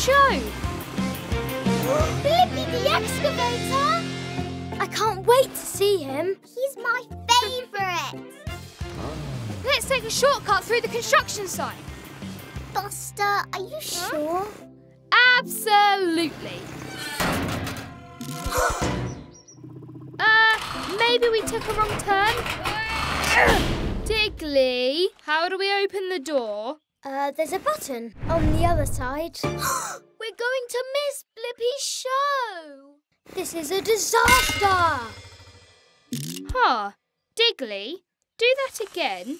show. Blippi the excavator! I can't wait to see him. He's my favourite! Let's take a shortcut through the construction site. Buster, are you sure? Absolutely. uh, maybe we took a wrong turn. Diggly, how do we open the door? Uh, there's a button on the other side. We're going to miss Blippi's show! This is a disaster! Huh. Diggly, do that again.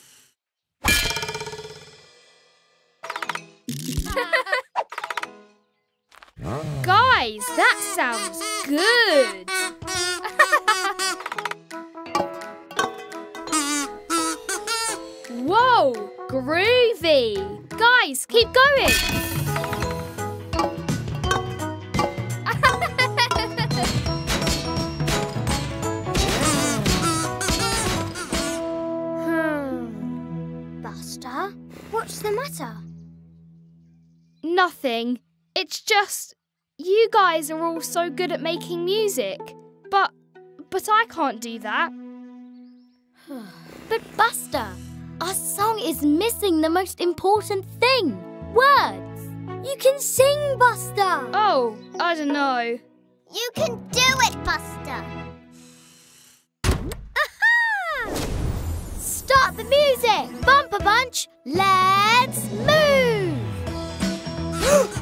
Guys, that sounds good. Whoa, groovy. Guys, keep going. Hmm. Buster, what's the matter? Nothing. It's just you guys are all so good at making music. But but I can't do that. But Buster, our song is missing the most important thing words. You can sing, Buster. Oh, I don't know. You can do it, Buster! Aha! Start the music! Bumper Bunch, let's move!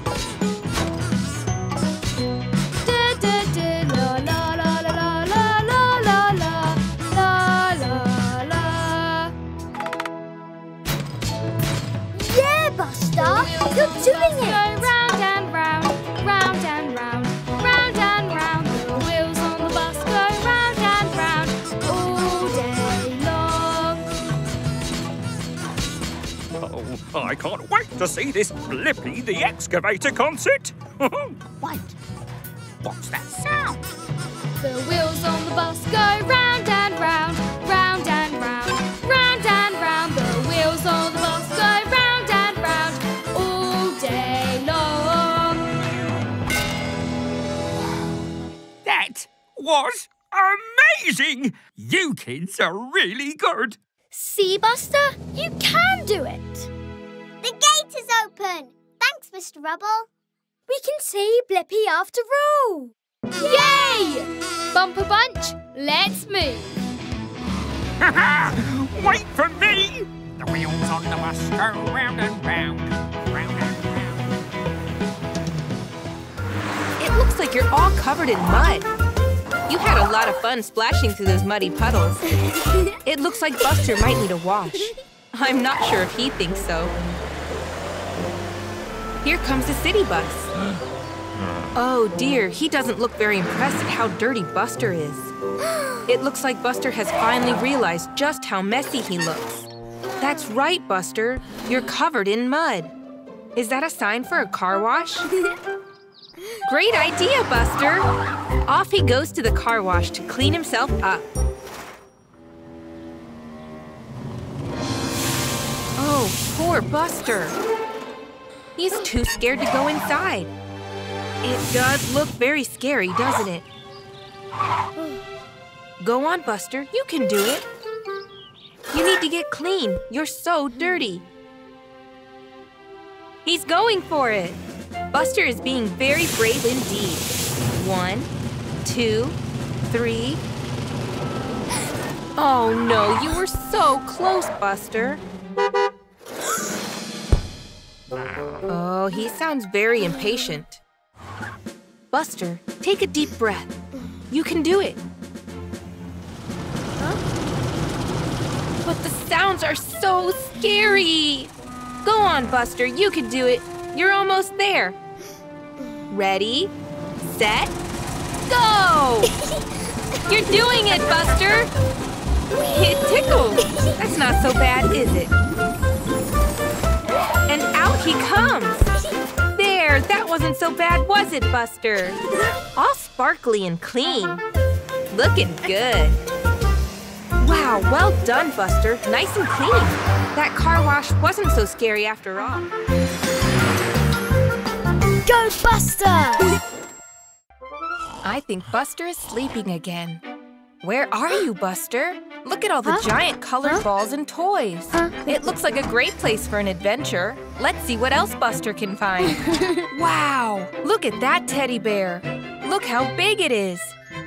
doing Go round and round, round and round, round and round. The wheels on the bus go round and round all day long. Oh, I can't wait to see this Blippi the Excavator concert. wait, what's that sound? The wheels on the bus go round and round, round and was amazing! You kids are really good. See, Buster, you can do it! The gate is open! Thanks, Mr. Rubble. We can see Blippi after all! Yay! Bumper bunch, let's move. wait for me! The wheels on the bus go round and round, round and round. It looks like you're all covered in mud. You had a lot of fun splashing through those muddy puddles. It looks like Buster might need a wash. I'm not sure if he thinks so. Here comes the city bus. Oh dear, he doesn't look very impressed at how dirty Buster is. It looks like Buster has finally realized just how messy he looks. That's right, Buster. You're covered in mud. Is that a sign for a car wash? Great idea, Buster! Off he goes to the car wash to clean himself up. Oh, poor Buster. He's too scared to go inside. It does look very scary, doesn't it? Go on, Buster. You can do it. You need to get clean. You're so dirty. He's going for it. Buster is being very brave indeed. One, two, three. Oh no, you were so close, Buster. Oh, he sounds very impatient. Buster, take a deep breath. You can do it. But the sounds are so scary. Go on, Buster, you can do it. You're almost there. Ready, set, go! You're doing it, Buster! It tickles. That's not so bad, is it? And out he comes. There, that wasn't so bad, was it, Buster? All sparkly and clean. Looking good. Wow, well done, Buster. Nice and clean. That car wash wasn't so scary after all. Go, Buster! I think Buster is sleeping again. Where are you, Buster? Look at all the giant colored balls and toys. It looks like a great place for an adventure. Let's see what else Buster can find. wow! Look at that teddy bear. Look how big it is.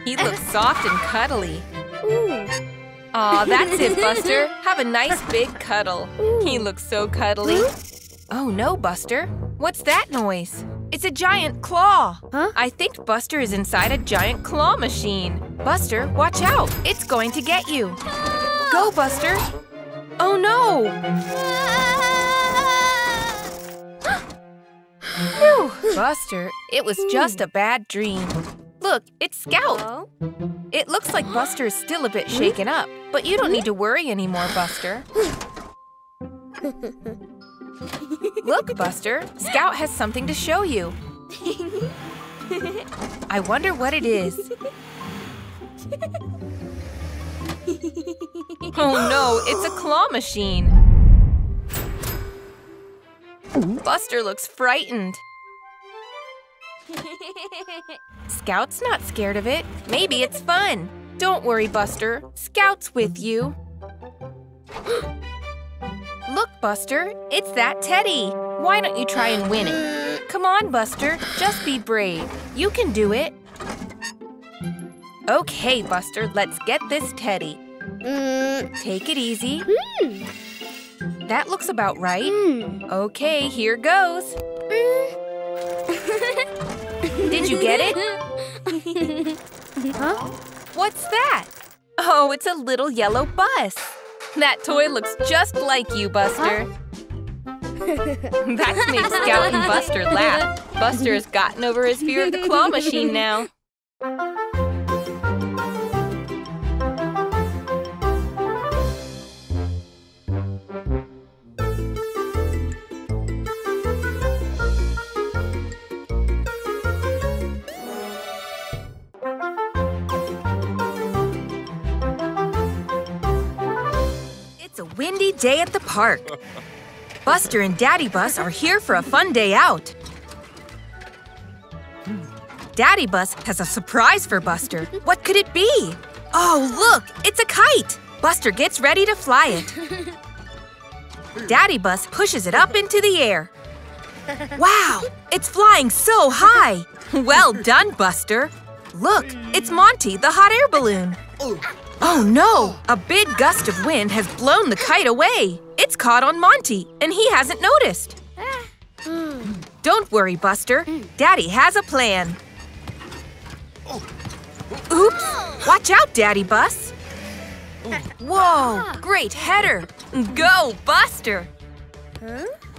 He looks soft and cuddly. Aw, that's it, Buster. Have a nice big cuddle. He looks so cuddly. Oh no, Buster. What's that noise? It's a giant claw. Huh? I think Buster is inside a giant claw machine. Buster, watch out. It's going to get you. Go, Buster. Oh no. Buster, it was just a bad dream. Look, it's Scout. It looks like Buster is still a bit shaken up, but you don't need to worry anymore, Buster. Look, Buster, Scout has something to show you. I wonder what it is. Oh no, it's a claw machine. Buster looks frightened. Scout's not scared of it. Maybe it's fun. Don't worry, Buster. Scout's with you. Look, Buster, it's that teddy. Why don't you try and win it? Come on, Buster, just be brave. You can do it. Okay, Buster, let's get this teddy. Take it easy. That looks about right. Hmm. Okay, here goes. Hmm. Did you get it? Huh? What's that? Oh, it's a little yellow bus. That toy looks just like you, Buster. That made Scout and Buster laugh. Buster has gotten over his fear of the claw machine now. Windy day at the park. Buster and Daddy Bus are here for a fun day out. Daddy Bus has a surprise for Buster. What could it be? Oh, look, it's a kite. Buster gets ready to fly it. Daddy Bus pushes it up into the air. Wow, it's flying so high. Well done, Buster. Look, it's Monty, the hot air balloon. Oh no! A big gust of wind has blown the kite away. It's caught on Monty, and he hasn't noticed. Don't worry, Buster. Daddy has a plan. Oops! Watch out, Daddy Bus. Whoa! Great header! Go, Buster!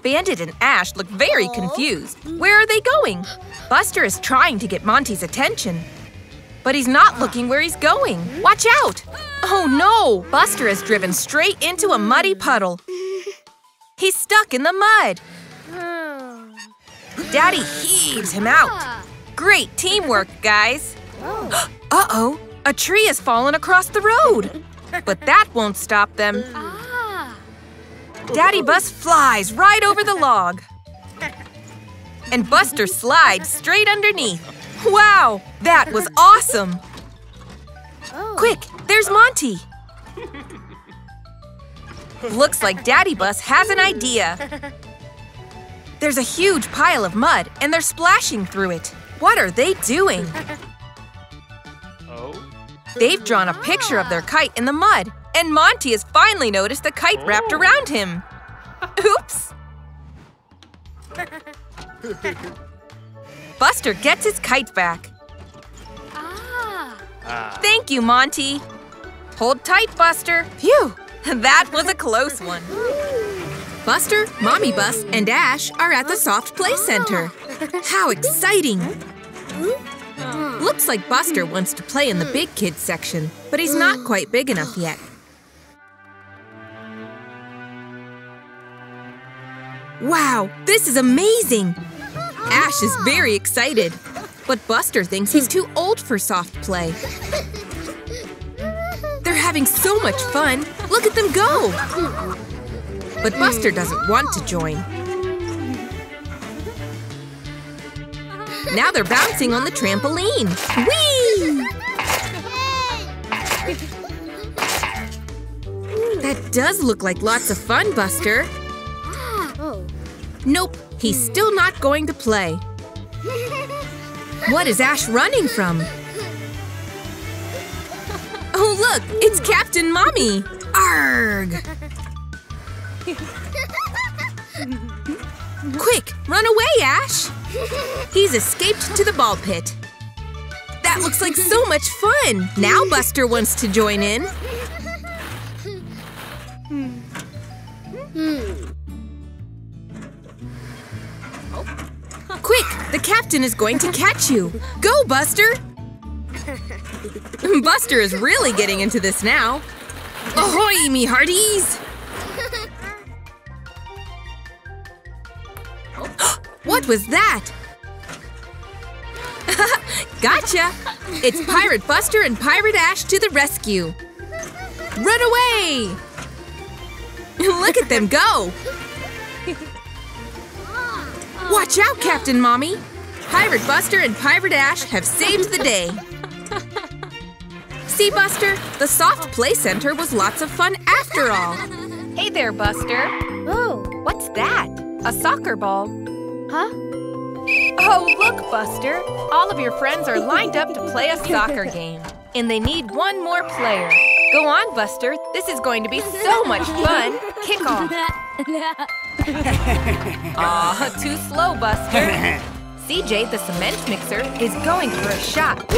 Bandit and Ash look very confused. Where are they going? Buster is trying to get Monty's attention. But he's not looking where he's going. Watch out! Oh no! Buster has driven straight into a muddy puddle. He's stuck in the mud. Daddy heaves him out. Great teamwork, guys. Uh-oh, a tree has fallen across the road. But that won't stop them. Daddy Bus flies right over the log. And Buster slides straight underneath. Wow, that was awesome! Oh. Quick, there's Monty. Looks like Daddy Bus has an idea. There's a huge pile of mud and they're splashing through it. What are they doing? Oh? They've drawn a picture of their kite in the mud, and Monty has finally noticed the kite wrapped Oh. around him. Oops! Buster gets his kite back. Ah! Ah. Thank you, Monty. Hold tight, Buster. Phew, that was a close one. Buster, Mommy Bus, and Ash are at the Soft Play Center. How exciting! Looks like Buster wants to play in the big kids section, but he's not quite big enough yet. Wow, this is amazing! Ash is very excited, but Buster thinks he's too old for soft play. They're having so much fun. Look at them go! But Buster doesn't want to join. Now they're bouncing on the trampoline. Whee! That does look like lots of fun, Buster. Nope, he's still not going to play. What is Ash running from? Oh, look, it's Captain Mommy. Arg! Quick, run away, Ash! He's escaped to the ball pit. That looks like so much fun! Now Buster wants to join in. Hmm. Quick, the captain is going to catch you. Go, Buster! Buster is really getting into this now. Ahoy, me hearties! what was that? gotcha! It's Pirate Buster and Pirate Ash to the rescue. Run away! Look at them go! Watch out, Captain Mommy! Pirate Buster and Pirate Ash have saved the day. See, Buster? The Soft Play Center was lots of fun after all. Hey there, Buster. Oh. What's that? A soccer ball. Huh? Oh, look, Buster. All of your friends are lined up to play a soccer game. And they need one more player. Go on, Buster. This is going to be so much fun. Kick off. Aw, too slow, Buster. CJ, the cement mixer, is going for a shot.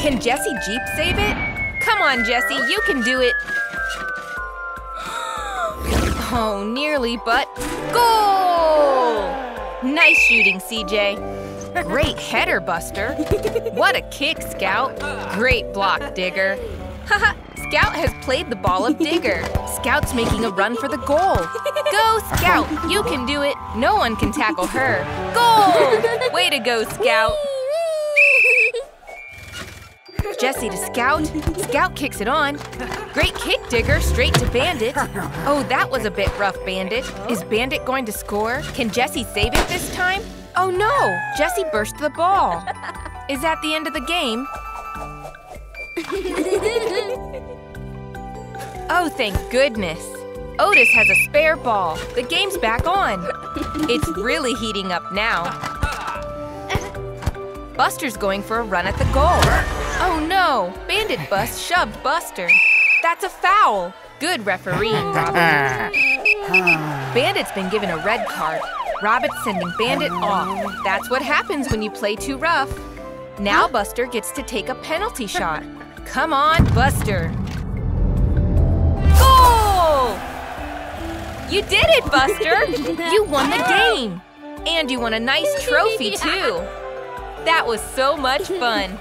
Can Jesse Jeep save it? Come on, Jesse, you can do it. Oh, nearly, but goal! Nice shooting, CJ. Great header, Buster. What a kick, Scout. Great block, Digger. Haha, Scout has played the ball of Digger. Scout's making a run for the goal. Go, Scout! You can do it. No one can tackle her. Goal! Way to go, Scout. Jesse to Scout. Scout kicks it on. Great kick, Digger, straight to Bandit. Oh, that was a bit rough, Bandit. Is Bandit going to score? Can Jesse save it this time? Oh no! Jesse burst the ball. Is that the end of the game? Oh, thank goodness. Otis has a spare ball. The game's back on. It's really heating up now. Buster's going for a run at the goal. Oh no! Bandit Bus shoved Buster. That's a foul. Good refereeing, Robin. Bandit's been given a red card. Robin's sending Bandit off. That's what happens when you play too rough. Now Buster gets to take a penalty shot. Come on, Buster. You did it, Buster! You won the game! And you won a nice trophy, too. That was so much fun.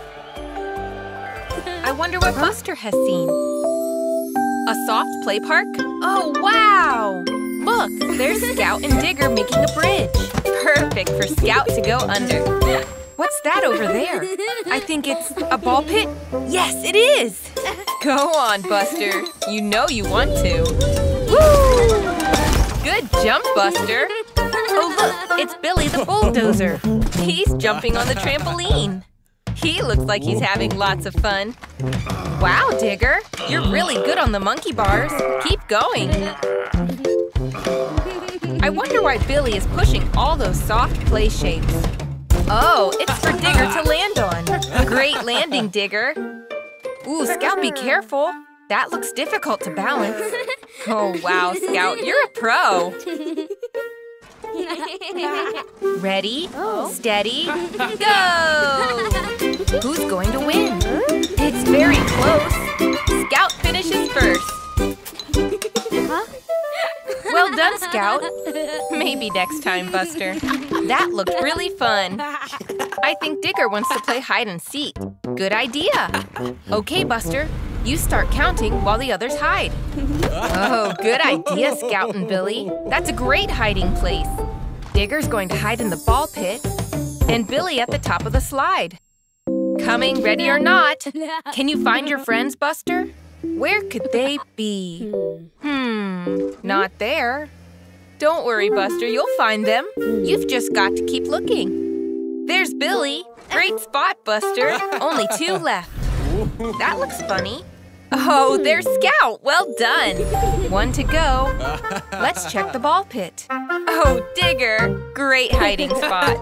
I wonder what Buster has seen. A soft play park? Oh, wow! Look, there's Scout and Digger making a bridge. Perfect for Scout to go under. What's that over there? I think it's a ball pit? Yes, it is! Go on, Buster. You know you want to. Woo! Good jump, Buster. Oh, look, it's Billy the bulldozer. He's jumping on the trampoline. He looks like he's having lots of fun. Wow, Digger, you're really good on the monkey bars. Keep going. I wonder why Billy is pushing all those soft play shapes. Oh, it's for Digger to land on. Great landing, Digger. Ooh, Scout, be careful. That looks difficult to balance. Oh, wow, Scout, you're a pro. Ready, oh. steady, go! Who's going to win? It's very close. Scout finishes first. Well done, Scout. Maybe next time, Buster. That looked really fun. I think Digger wants to play hide and seek. Good idea. Okay, Buster. You start counting while the others hide. Oh, good idea, Scout and Billy. That's a great hiding place. Digger's going to hide in the ball pit, and Billy at the top of the slide. Coming, ready or not. Can you find your friends, Buster? Where could they be? Hmm, not there. Don't worry, Buster, you'll find them. You've just got to keep looking. There's Billy. Great spot, Buster. Only two left. That looks funny. Oh, there's Scout. Well done. One to go. Let's check the ball pit. Oh, Digger. Great hiding spot.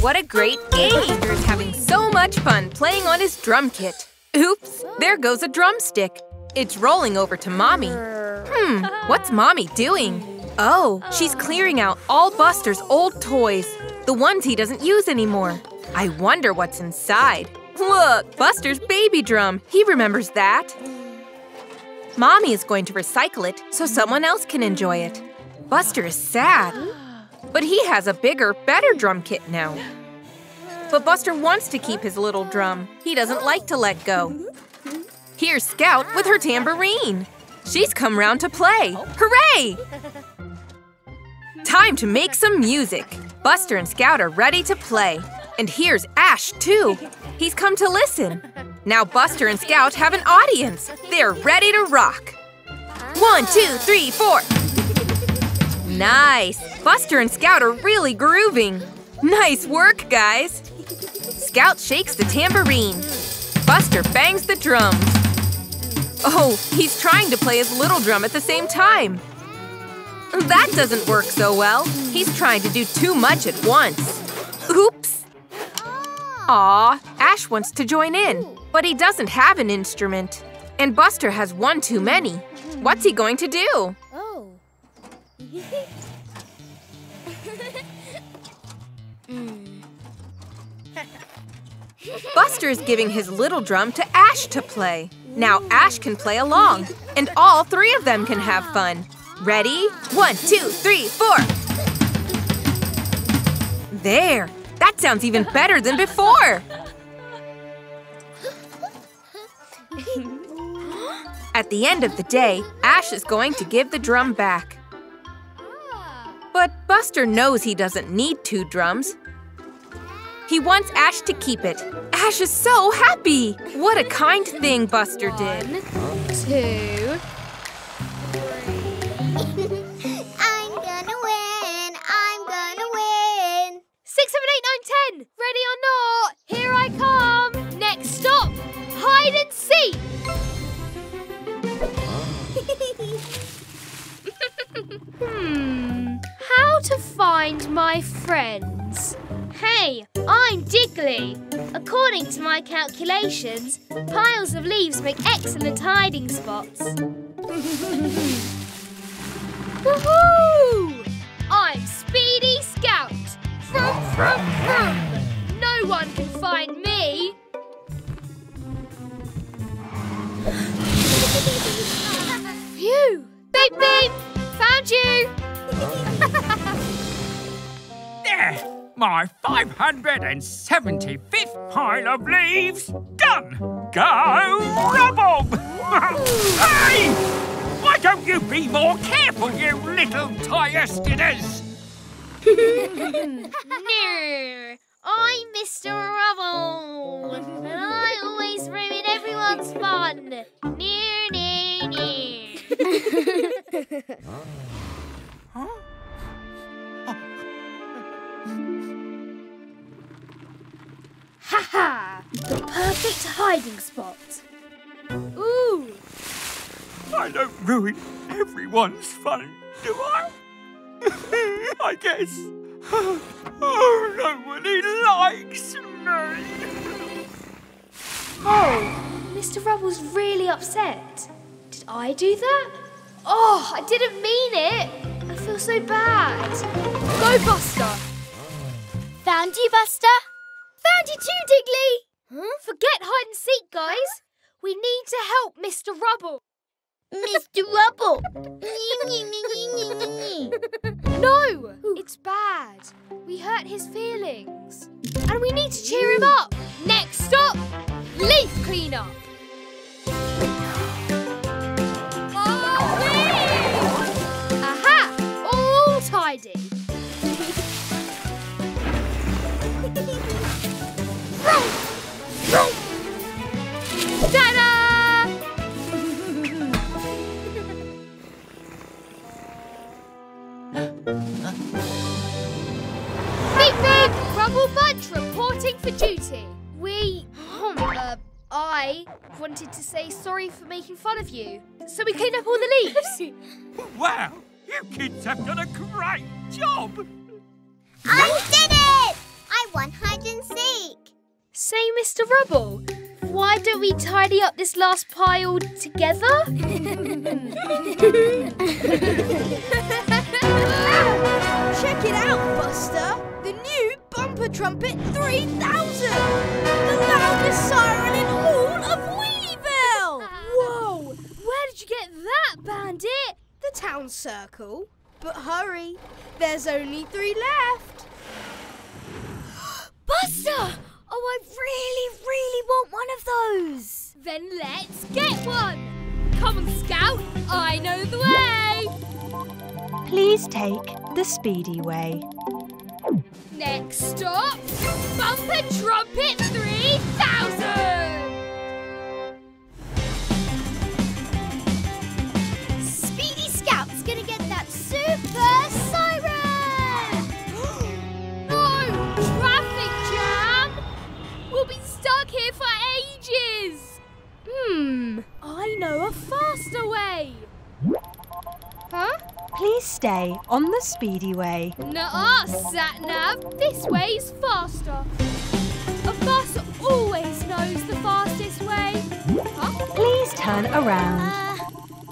What a great game. Is having so much fun playing on his drum kit. Oops, there goes a drumstick. It's rolling over to Mommy. Hmm, what's Mommy doing? Oh, she's clearing out all Buster's old toys, the ones he doesn't use anymore. I wonder what's inside. Look, Buster's baby drum. He remembers that. Mommy is going to recycle it so someone else can enjoy it. Buster is sad. But he has a bigger, better drum kit now. But Buster wants to keep his little drum. He doesn't like to let go. Here's Scout with her tambourine. She's come round to play. Hooray! Time to make some music. Buster and Scout are ready to play. And here's Ash, too. He's come to listen. Now Buster and Scout have an audience. They're ready to rock. One, two, three, four. Nice. Buster and Scout are really grooving. Nice work, guys. Scout shakes the tambourine. Buster bangs the drums. Oh, he's trying to play his little drum at the same time. That doesn't work so well. He's trying to do too much at once. Oops. Aw, Ash wants to join in, but he doesn't have an instrument. And Buster has one too many. What's he going to do? Buster is giving his little drum to Ash to play. Now Ash can play along, and all three of them can have fun. Ready? One, two, three, four. There! That sounds even better than before! At the end of the day, Ash is going to give the drum back. But Buster knows he doesn't need two drums. He wants Ash to keep it. Ash is so happy! What a kind thing Buster did. Two. Ten. Ready or not? Here I come. Next stop, hide and seek. Hmm. How to find my friends? Hey, I'm Diggly. According to my calculations, piles of leaves make excellent hiding spots. Woohoo! I'm Speedy Scout. No one can find me. Phew! Beep beep! Found you! There! My 575th pile of leaves done! Go, Rubble! hey! Why don't you be more careful, you little tire skidders? No, I'm Mr. Rubble, and I always ruin everyone's fun. Near, near, near. Ha ha! The perfect hiding spot. Ooh, I don't ruin everyone's fun, do I? I guess. Oh, nobody likes me. Oh, Mr. Rubble's really upset. Did I do that? Oh, I didn't mean it. I feel so bad. Go, Buster. Found you, Buster. Found you too, Diggly. Forget hide and seek, guys. We need to help Mr. Rubble. Mr. Rubble. No, it's bad. We hurt his feelings. And we need to cheer him up. Next stop, leaf cleanup. Aha! All tidy. Ta-da! Beep beep! Rubble Bunch reporting for for duty. We, uh, I wanted to say sorry for making fun of you. So we cleaned up all the leaves. Wow, you kids have done a great job. I did it! I won hide and seek. Say, Mr. Rubble, why don't we tidy up this last pile together? Ah! Check it out, Buster! The new Bumper Trumpet 3000! The loudest siren in all of Wheelieville! Whoa! Where did you get that, Bandit? The town circle. But hurry, there's only three left. Buster! Oh, I really, really want one of those. Then let's get one! Come on, Scout, I know the way! Please take the speedy way. Next stop, Bumper Trumpet 3000! Speedy Scout's gonna get that super siren! No! Traffic jam! We'll be stuck here for ages! Hmm, I know a faster Please stay on the speedy way. Nuh-uh, Satnav. This way's faster. A bus always knows the fastest way. Huh? Please turn around. Uh,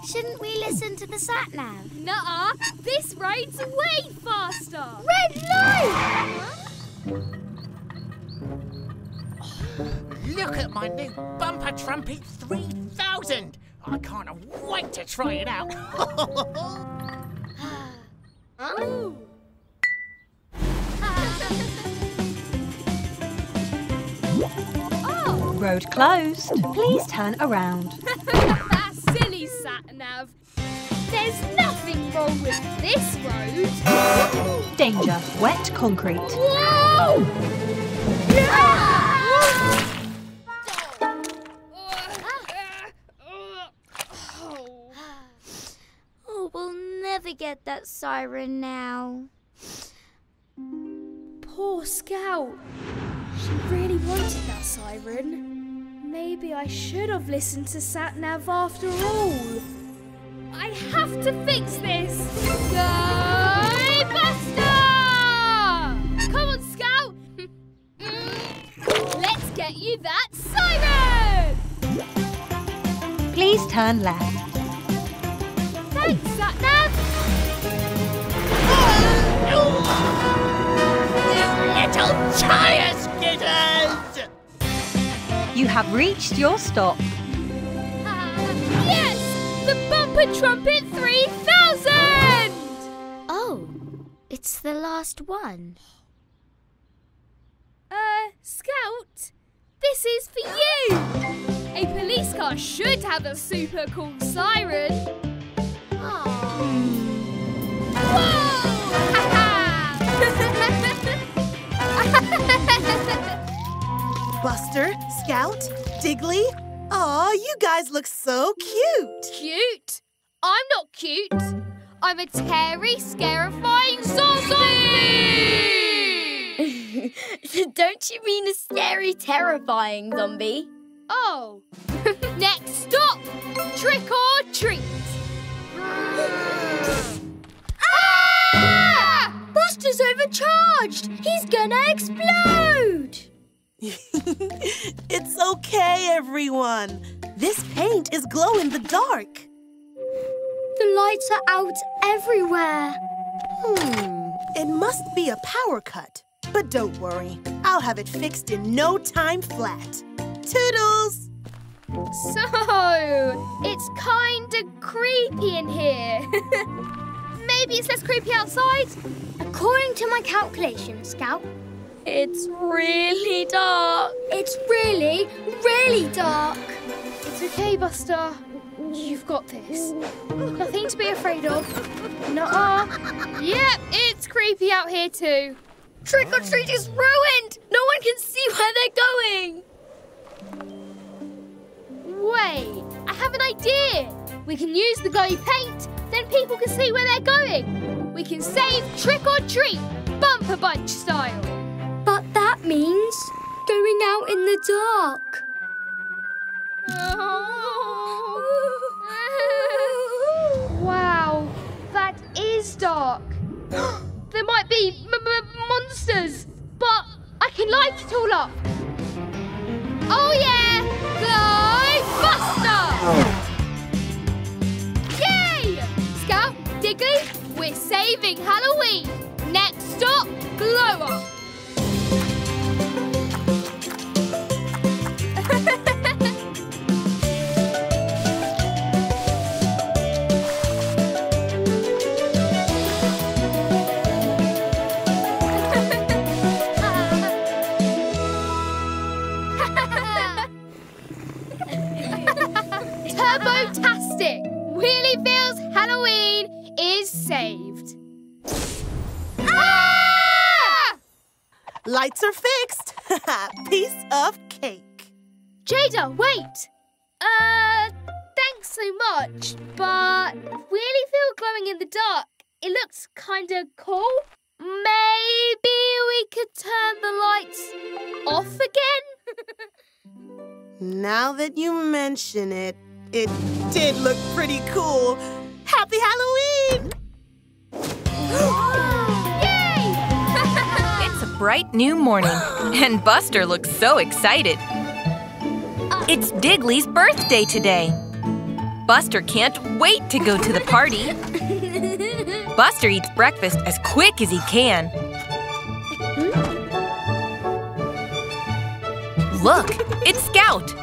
shouldn't we listen to the sat nav? Nuh-uh, this road's way faster. Red light! Look at my new Bumper Trumpet 3000! I can't wait to try it out. Oh, Road closed. Please turn around. that silly Satnav. There's nothing wrong with this road. Danger. Wet concrete. Whoa! Oh, never get that siren now. Poor Scout. She really wanted that siren. Maybe I should have listened to Satnav after all. I have to fix this. Go Buster! Come on, Scout. Let's get you that siren. Please turn left. Thanks, Satnav. Little tire skidders! You have reached your stop. yes! The Bumper Trumpet 3000! Oh, it's the last one. Uh, Scout, this is for you! A police car should have a super cool siren. Whoa! Buster, Scout, Diggly. Aw, you guys look so cute. cute? I'm not cute. I'm a Terry scarifying zombie! Don't you mean a scary, terrifying zombie? Oh, next stop, trick or treat. ah! Buster's overcharged. He's gonna explode. it's okay, everyone. This paint is glow in the dark. The lights are out everywhere. Hmm, it must be a power cut. But don't worry, I'll have it fixed in no time flat. Toodles! So, it's kinda creepy in here. Maybe it's less creepy outside? According to my calculations, Scout, it's really dark. It's really, really dark. It's okay, Buster. You've got this. Nothing to be afraid of. Nuh-uh. Yep, it's creepy out here too. Trick or treat is ruined. No one can see where they're going. Wait, I have an idea. We can use the glowy paint, then people can see where they're going. We can save trick or treat, bumper bunch style. But that means going out in the dark. Oh. wow, that is dark. there might be m- m- monsters, but I can light it all up. Oh yeah, Glow Buster! We're saving Halloween. Next stop, Glow Up. Lights are fixed. Piece of cake. Jada, wait! Uh, thanks so much, but Wheelieville glowing in the dark, it looks kinda cool. Maybe we could turn the lights off again? Now that you mention it, it did look pretty cool. Happy Halloween! Bright new morning, and Buster looks so excited. It's Diggly's birthday today. Buster can't wait to go to the party. Buster eats breakfast as quick as he can. Look, it's Scout.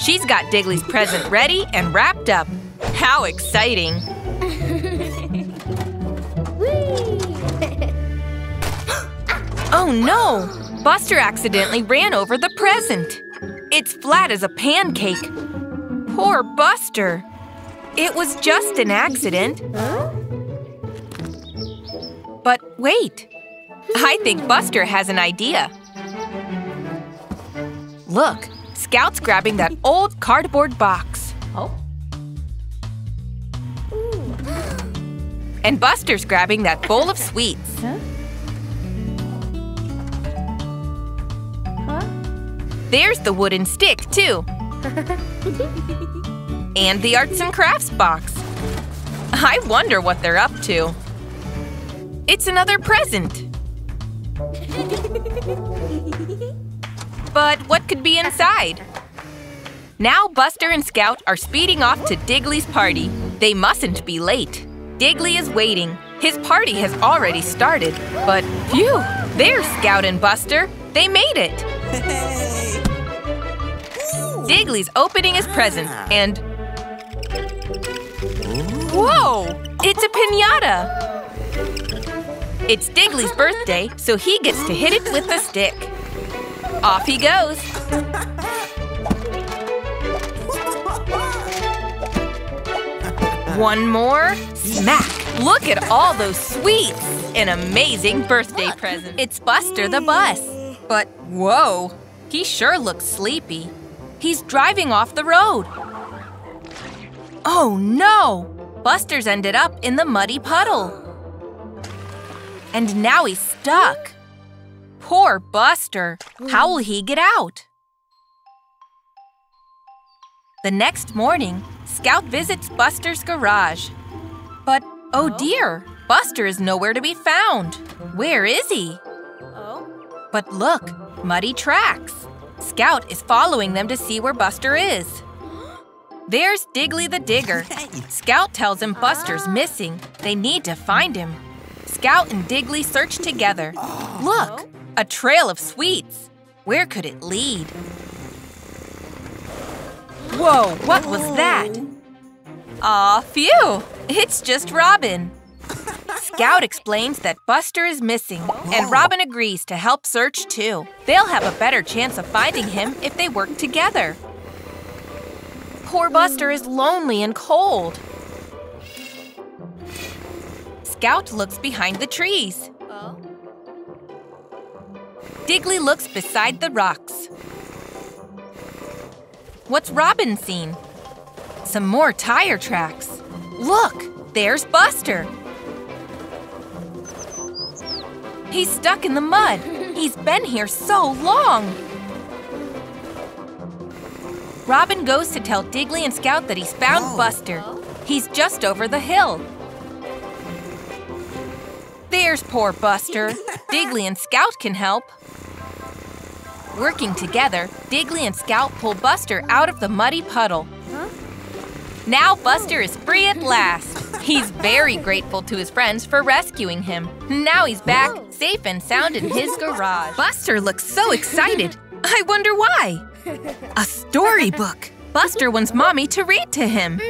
She's got Diggly's present ready and wrapped up. How exciting! Oh no! Buster accidentally ran over the present. It's flat as a pancake. Poor Buster. It was just an accident. But wait. I think Buster has an idea. Look, Scout's grabbing that old cardboard box. Oh. And Buster's grabbing that bowl of sweets. Huh? There's the wooden stick, too. and the arts and crafts box. I wonder what they're up to. It's another present. But what could be inside? Now Buster and Scout are speeding off to Diggly's party. They mustn't be late. Diggly is waiting. His party has already started. But phew, there's Scout and Buster. They made it. Hey! Diggly's opening his present ah. and. Whoa! It's a pinata! It's Diggly's birthday, so he gets to hit it with a stick. Off he goes. One more. Smack! Look at all those sweets! An amazing birthday present. It's Buster the bus. But whoa, he sure looks sleepy. He's driving off the road. Oh no! Buster's ended up in the muddy puddle. And now he's stuck. Poor Buster. How will he get out? The next morning, Scout visits Buster's garage. But oh dear, Buster is nowhere to be found. Where is he? But look, muddy tracks. Scout is following them to see where Buster is. There's Diggly the Digger. Scout tells him Buster's ah. missing. They need to find him. Scout and Diggly search together. Oh. Look, a trail of sweets. Where could it lead? Whoa, what was that? Oh. Aw, phew! It's just Robin. Scout explains that Buster is missing, and oh. Robin agrees to help search too. They'll have a better chance of finding him if they work together. Poor Buster is lonely and cold. Scout looks behind the trees. Diggly looks beside the rocks. What's Robin seen? Some more tire tracks. Look, there's Buster. He's stuck in the mud. He's been here so long. Robin goes to tell Diggly and Scout that he's found oh. Buster. He's just over the hill. There's poor Buster. Diggly and Scout can help. Working together, Diggly and Scout pull Buster out of the muddy puddle. Now Buster is free at last. He's very grateful to his friends for rescuing him. Now he's back, safe and sound in his garage. Buster looks so excited. I wonder why. A storybook. Buster wants Mommy to read to him.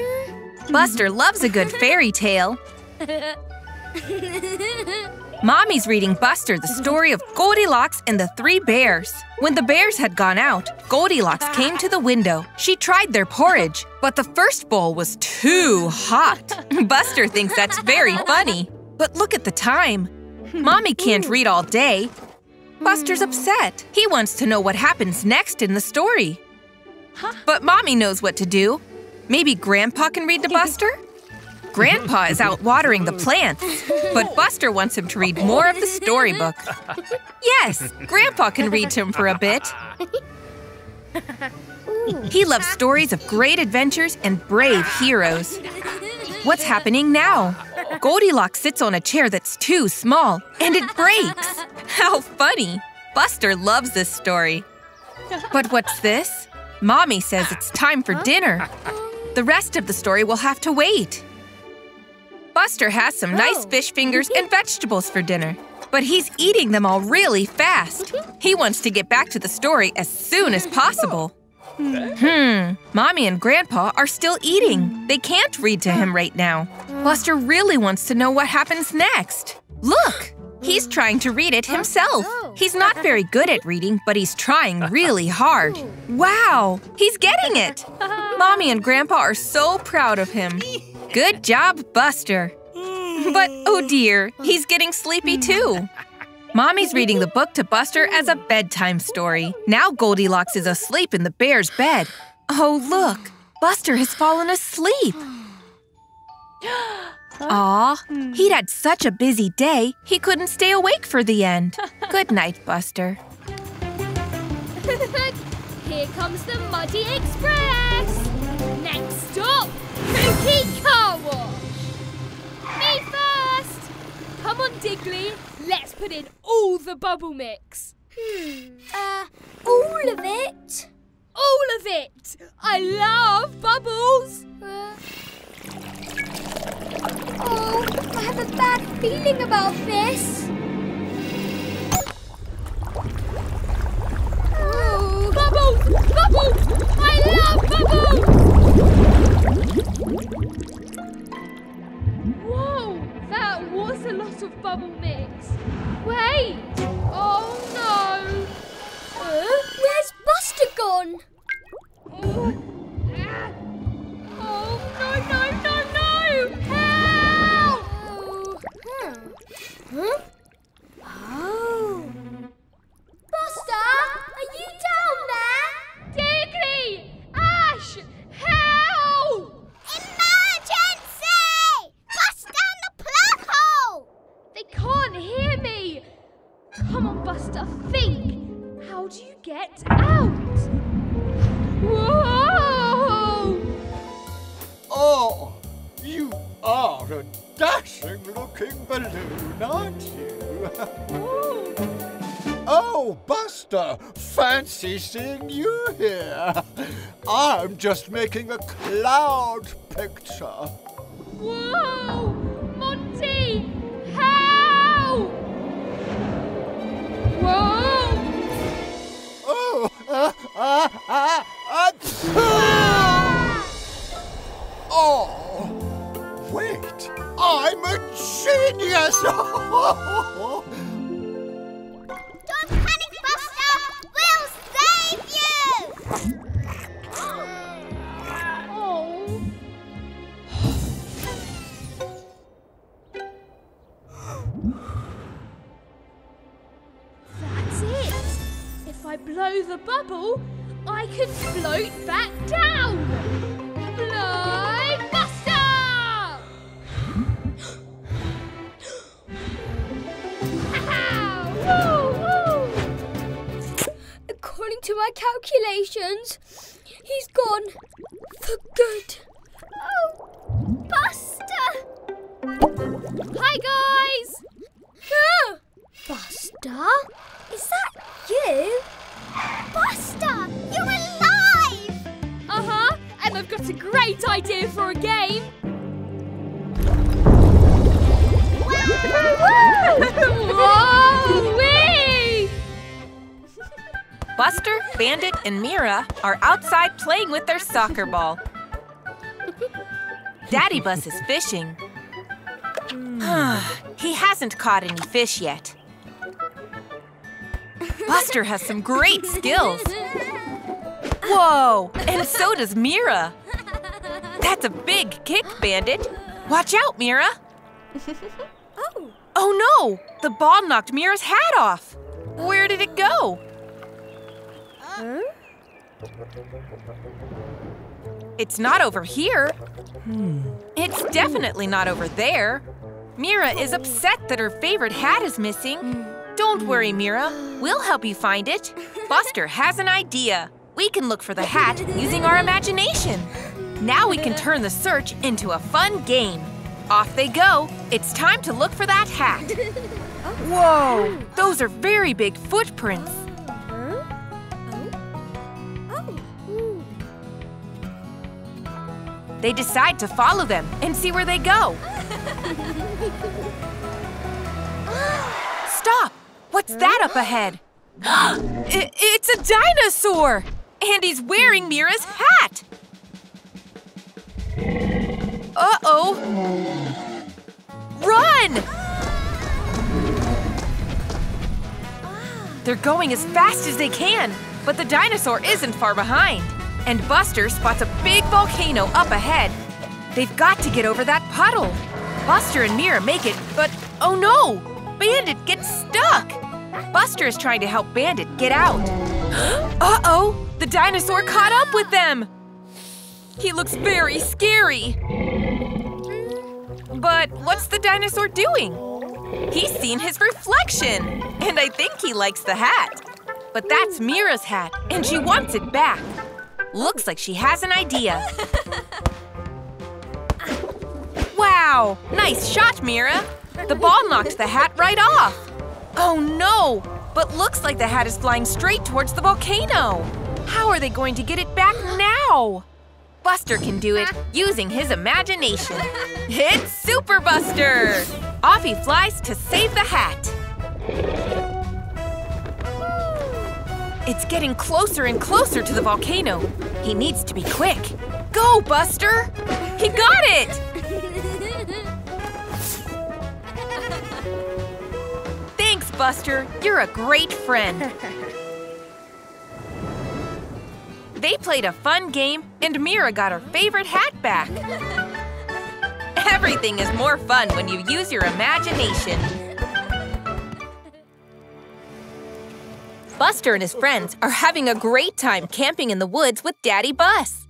Buster loves a good fairy tale. Mommy's reading Buster the story of Goldilocks and the Three Bears. When the bears had gone out, Goldilocks came to the window. She tried their porridge, but the first bowl was too hot. Buster thinks that's very funny. But look at the time. Mommy can't read all day. Buster's upset. He wants to know what happens next in the story. But Mommy knows what to do. Maybe Grandpa can read to Buster? Grandpa is out watering the plants, but Buster wants him to read more of the storybook. Yes, Grandpa can read to him for a bit. He loves stories of great adventures and brave heroes. What's happening now? Goldilocks sits on a chair that's too small, and it breaks. How funny! Buster loves this story. But what's this? Mommy says it's time for dinner. The rest of the story will have to wait. Buster has some nice fish fingers and vegetables for dinner, but he's eating them all really fast. He wants to get back to the story as soon as possible. Hmm, Mommy and Grandpa are still eating. They can't read to him right now. Buster really wants to know what happens next. Look! He's trying to read it himself. He's not very good at reading, but he's trying really hard. Wow! He's getting it! Mommy and Grandpa are so proud of him. Good job, Buster. Hmm. But oh dear, he's getting sleepy hmm. too. Mommy's reading the book to Buster as a bedtime story. Now Goldilocks is asleep in the bear's bed. Oh, look, Buster has fallen asleep. Aw, hmm. he'd had such a busy day, he couldn't stay awake for the end. Good night, Buster. Here comes the Muddy Express. Next stop, Pookie Car Wash. Me first. Come on, Diggly. Let's put in all the bubble mix. Hmm. Uh, all of it? All of it. I love bubbles. Uh, oh, I have a bad feeling about this. Oh, bubbles! Bubbles! I love bubbles! Whoa! That was a lot of bubble mix. Wait! Oh no! Uh, where's Buster gone? Oh, ah. oh no, no, no, no! Help! Oh, huh. Huh? Oh. Buster, are you down there? Diggly! Ash! Help! Emergency! Bust down the plug hole! They can't hear me! Come on, Buster, think! How do you get out? Whoa! Oh, you are a dashing looking balloon, aren't you? oh, Buster, fancy seeing you here. I'm just making a cloud picture. Whoa! Ah, ah, ah. oh, wait, I'm a genius. blow the bubble, I can float back down! According to my calculations, He's gone. For good. Oh, Buster! Hi, guys! Ah! Buster? Is that you? Buster, you're alive! Uh-huh. And I've got a great idea for a game. Whoa-wee! Buster, Bandit, and Mira are outside playing with their soccer ball. Daddy Bus is fishing. he hasn't caught any fish yet. Buster has some great skills. Whoa, and so does Mira. That's a big kick, Bandit. Watch out, Mira. Oh, Oh no! The ball knocked Mira's hat off. Where did it go? It's not over here. Hmm. It's definitely not over there. Mira is upset that her favorite hat is missing. Hmm. Don't worry, Mira. We'll help you find it. Buster has an idea. We can look for the hat using our imagination. Now we can turn the search into a fun game. Off they go. It's time to look for that hat. Whoa! Those are very big footprints. They decide to follow them and see where they go. Stop! What's that up ahead? I- it's a dinosaur! And he's wearing Mira's hat! Uh oh! Run! They're going as fast as they can, but the dinosaur isn't far behind. And Buster spots a big volcano up ahead. They've got to get over that puddle. Buster and Mira make it, but oh no! Bandit gets stuck! Buster is trying to help Bandit get out. uh oh! The dinosaur caught up with them! He looks very scary. But what's the dinosaur doing? He's seen his reflection, and I think he likes the hat. But that's Mira's hat, and she wants it back. Looks like she has an idea. Wow! Nice shot, Mira! The ball knocks the hat right off. Oh no! But looks like the hat is flying straight towards the volcano. How are they going to get it back now? Buster can do it using his imagination. It's Super Buster! Off he flies to save the hat. It's getting closer and closer to the volcano. He needs to be quick. Go, Buster! He got it! Buster. You're a great friend. They played a fun game, and Mira got her favorite hat back. Everything is more fun when you use your imagination. Buster and his friends are having a great time camping in the woods with Daddy Bus.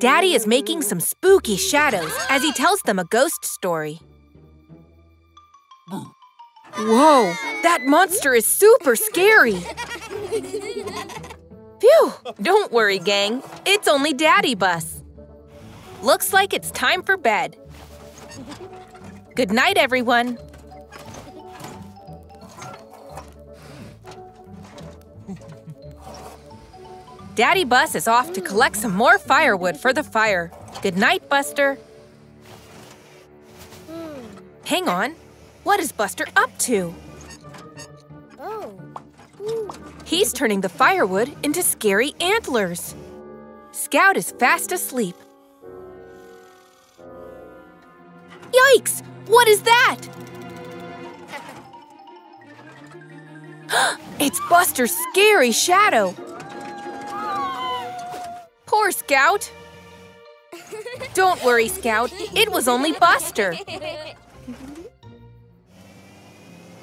Daddy is making some spooky shadows as he tells them a ghost story. Whoa, that monster is super scary. Phew, don't worry, gang. It's only Daddy Bus. Looks like it's time for bed. Good night, everyone. Daddy Bus is off to collect some more firewood for the fire. Good night, Buster. Hang on. What is Buster up to? Oh. He's turning the firewood into scary antlers. Scout is fast asleep. Yikes! What is that? it's Buster's scary shadow. Poor Scout. Don't worry, Scout. It was only Buster.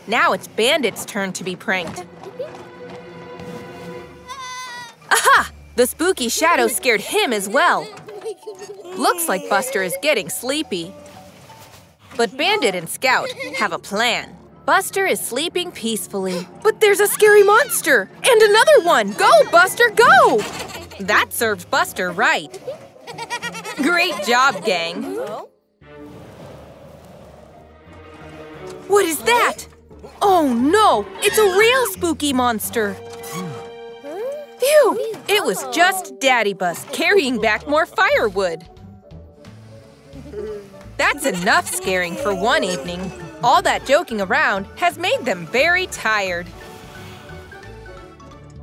Now it's Bandit's turn to be pranked. Aha! The spooky shadow scared him as well. Looks like Buster is getting sleepy. But Bandit and Scout have a plan. Buster is sleeping peacefully. But there's a scary monster! And another one! Go, Buster, go! That served Buster right. Great job, gang. What is that? Oh no, it's a real spooky monster. Phew, it was just Daddy Bus carrying back more firewood. That's enough scaring for one evening. All that joking around has made them very tired.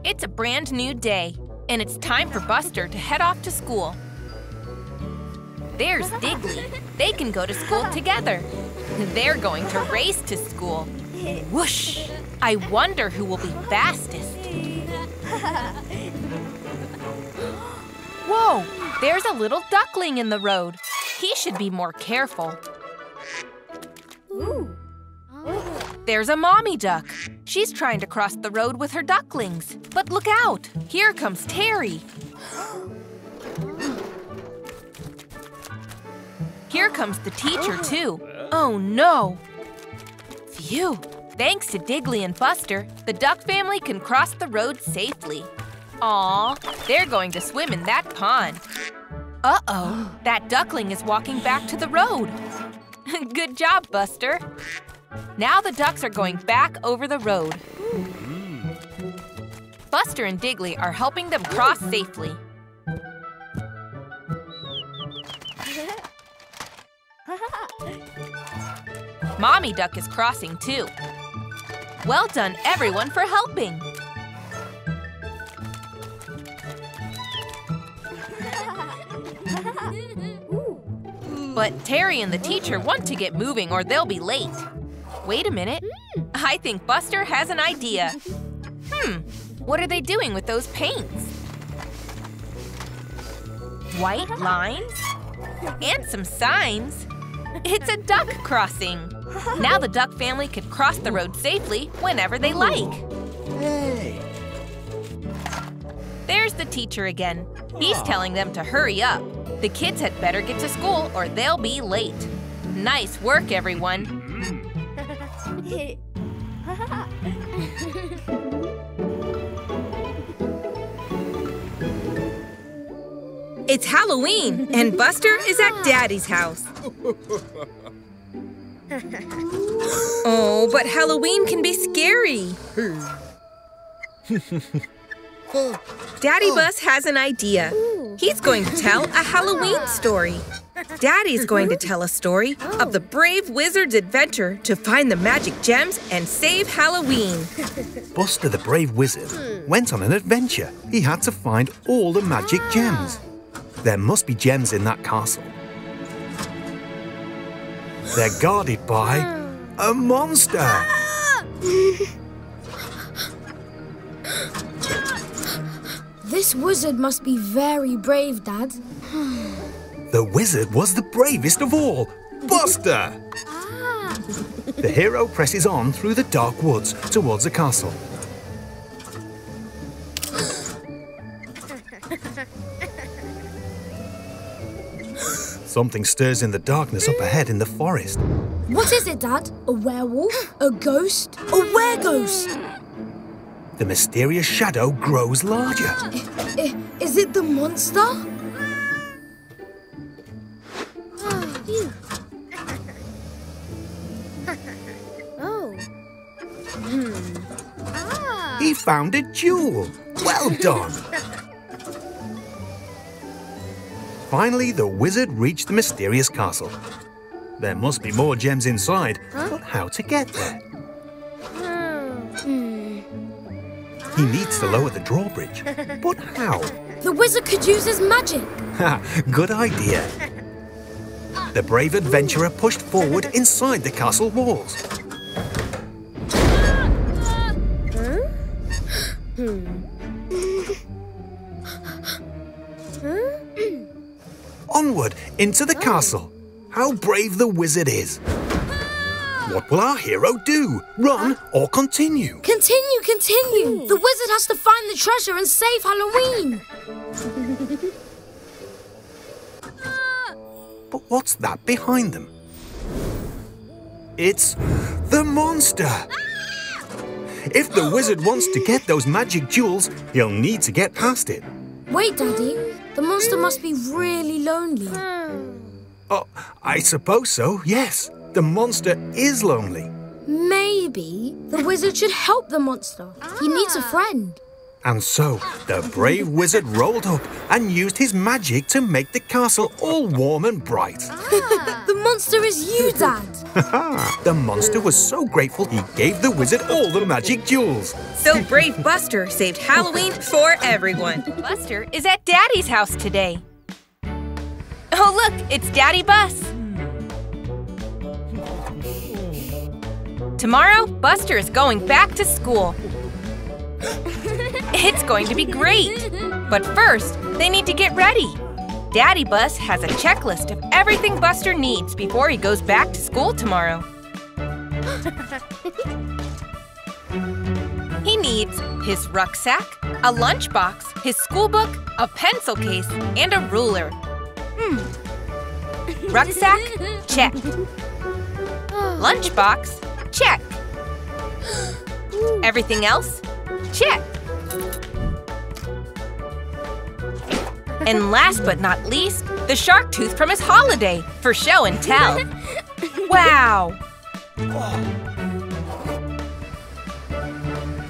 It's a brand new day, and it's time for Buster to head off to school. There's Diggly. They can go to school together. They're going to race to school. Whoosh! I wonder who will be fastest. Whoa! There's a little duckling in the road. He should be more careful. Ooh. There's a mommy duck. She's trying to cross the road with her ducklings. But look out! Here comes Terry. Here comes the teacher, too. Oh no! Phew! Thanks to Diggly and Buster, the duck family can cross the road safely. Aw, they're going to swim in that pond. Uh-oh, that duckling is walking back to the road. Good job, Buster. Now the ducks are going back over the road. Buster and Diggly are helping them cross safely. Mommy Duck is crossing too. Well done, everyone, for helping. But Terry and the teacher want to get moving or they'll be late. Wait a minute. I think Buster has an idea. Hmm, what are they doing with those paints? White lines? And some signs. It's a duck crossing. Now the duck family can cross the road safely whenever they like. Hey! There's the teacher again. He's telling them to hurry up. The kids had better get to school or they'll be late. Nice work, everyone. It's Halloween, and Buster is at Daddy's house. Oh, but Halloween can be scary. Daddy Bus has an idea. He's going to tell a Halloween story. Daddy's going to tell a story of the brave wizard's adventure to find the magic gems and save Halloween. Buster the Brave Wizard went on an adventure. He had to find all the magic gems. There must be gems in that castle. They're guarded by a monster. This wizard must be very brave, Dad. The wizard was the bravest of all, Buster. Ah. The hero presses on through the dark woods towards a castle. Something stirs in the darkness up ahead in the forest. What is it, Dad? A werewolf? A ghost? A were-ghost? The mysterious shadow grows larger. I- is it the monster? Oh. Ah. He found a jewel. Well done. Finally, the wizard reached the mysterious castle. There must be more gems inside, but how to get there? Hmm. He needs to lower the drawbridge. But how? The wizard could use his magic. Ha, good idea. The brave adventurer pushed forward inside the castle walls. Hmm. Onward into the oh. castle. How brave the wizard is. What will our hero do? Run or continue? Continue, continue. Hmm. The wizard has to find the treasure and save Halloween. But what's that behind them? It's the monster! Ah! If the wizard wants to get those magic jewels, he'll need to get past it. Wait, Daddy. The monster must be really lonely. Hmm. Oh, I suppose so, yes. The monster is lonely. Maybe the wizard should help the monster. He needs a ah. friend. And so the brave wizard rolled up and used his magic to make the castle all warm and bright. the monster is you, Dad. the monster was so grateful he gave the wizard all the magic jewels. So brave Buster saved Halloween for everyone. Buster is at Daddy's house today. Oh, look, it's Daddy Bus. Tomorrow, Buster is going back to school. It's going to be great. But first, they need to get ready. Daddy Bus has a checklist of everything Buster needs before he goes back to school tomorrow. he needs his rucksack, a lunchbox, his school book, a pencil case, and a ruler. Hmm. Rucksack? Check. Lunchbox? Check. Everything else? Check. And last but not least, the shark tooth from his holiday for show and tell. Wow!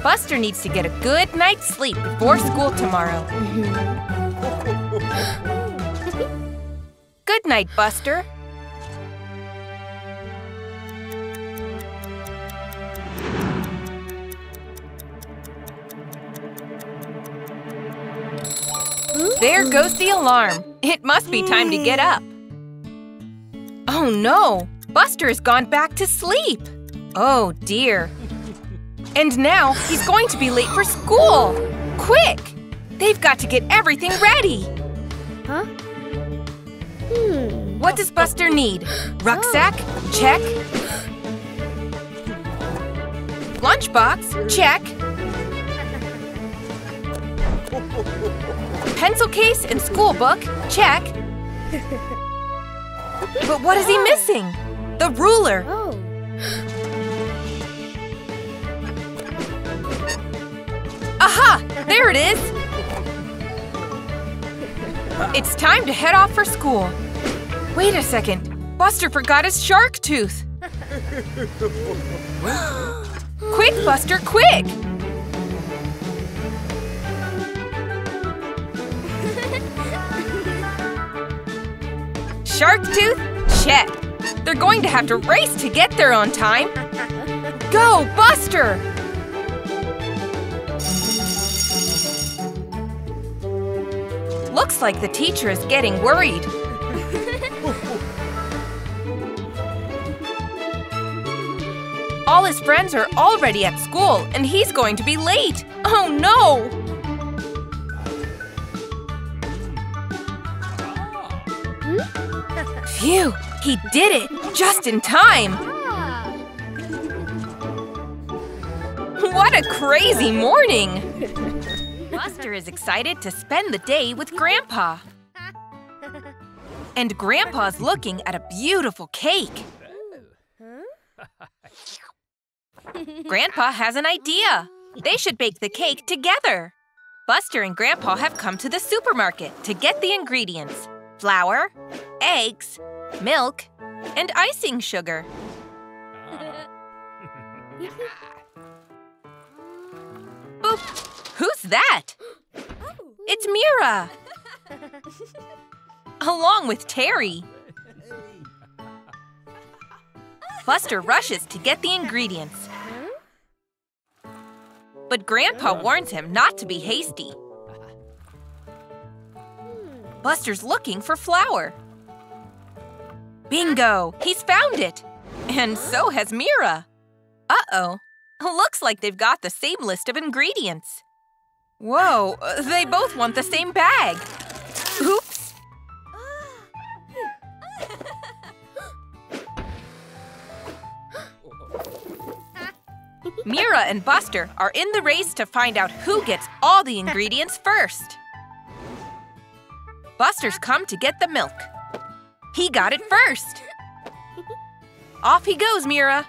Buster needs to get a good night's sleep before school tomorrow. Mm-hmm. Good night, Buster. There goes the alarm. It must be time to get up. Oh no! Buster has gone back to sleep. Oh dear. And now he's going to be late for school. Quick! They've got to get everything ready. Huh? Hmm. What does Buster need? Rucksack? Check. Lunchbox? Check. Pencil case and school book? Check. But what is he missing? The ruler. Oh. Aha! There it is! It's time to head off for school. Wait a second. Buster forgot his shark tooth. quick, Buster, quick! Shark tooth? Check. They're going to have to race to get there on time. Go, Buster! Looks like the teacher is getting worried. All his friends are already at school, and he's going to be late. Oh no! Hmm? Phew, he did it just in time. What a crazy morning! Buster is excited to spend the day with Grandpa. And Grandpa's looking at a beautiful cake. Grandpa has an idea. They should bake the cake together. Buster and Grandpa have come to the supermarket to get the ingredients flour, eggs, milk, and icing sugar. Boop! Who's that? It's Mira! Along with Terry. Buster rushes to get the ingredients. But Grandpa warns him not to be hasty. Buster's looking for flour. Bingo! He's found it! And so has Mira. Uh-oh. Looks like they've got the same list of ingredients. Whoa, they both want the same bag. Oops. Mira and Buster are in the race to find out who gets all the ingredients first. Buster's come to get the milk. He got it first. Off he goes, Mira.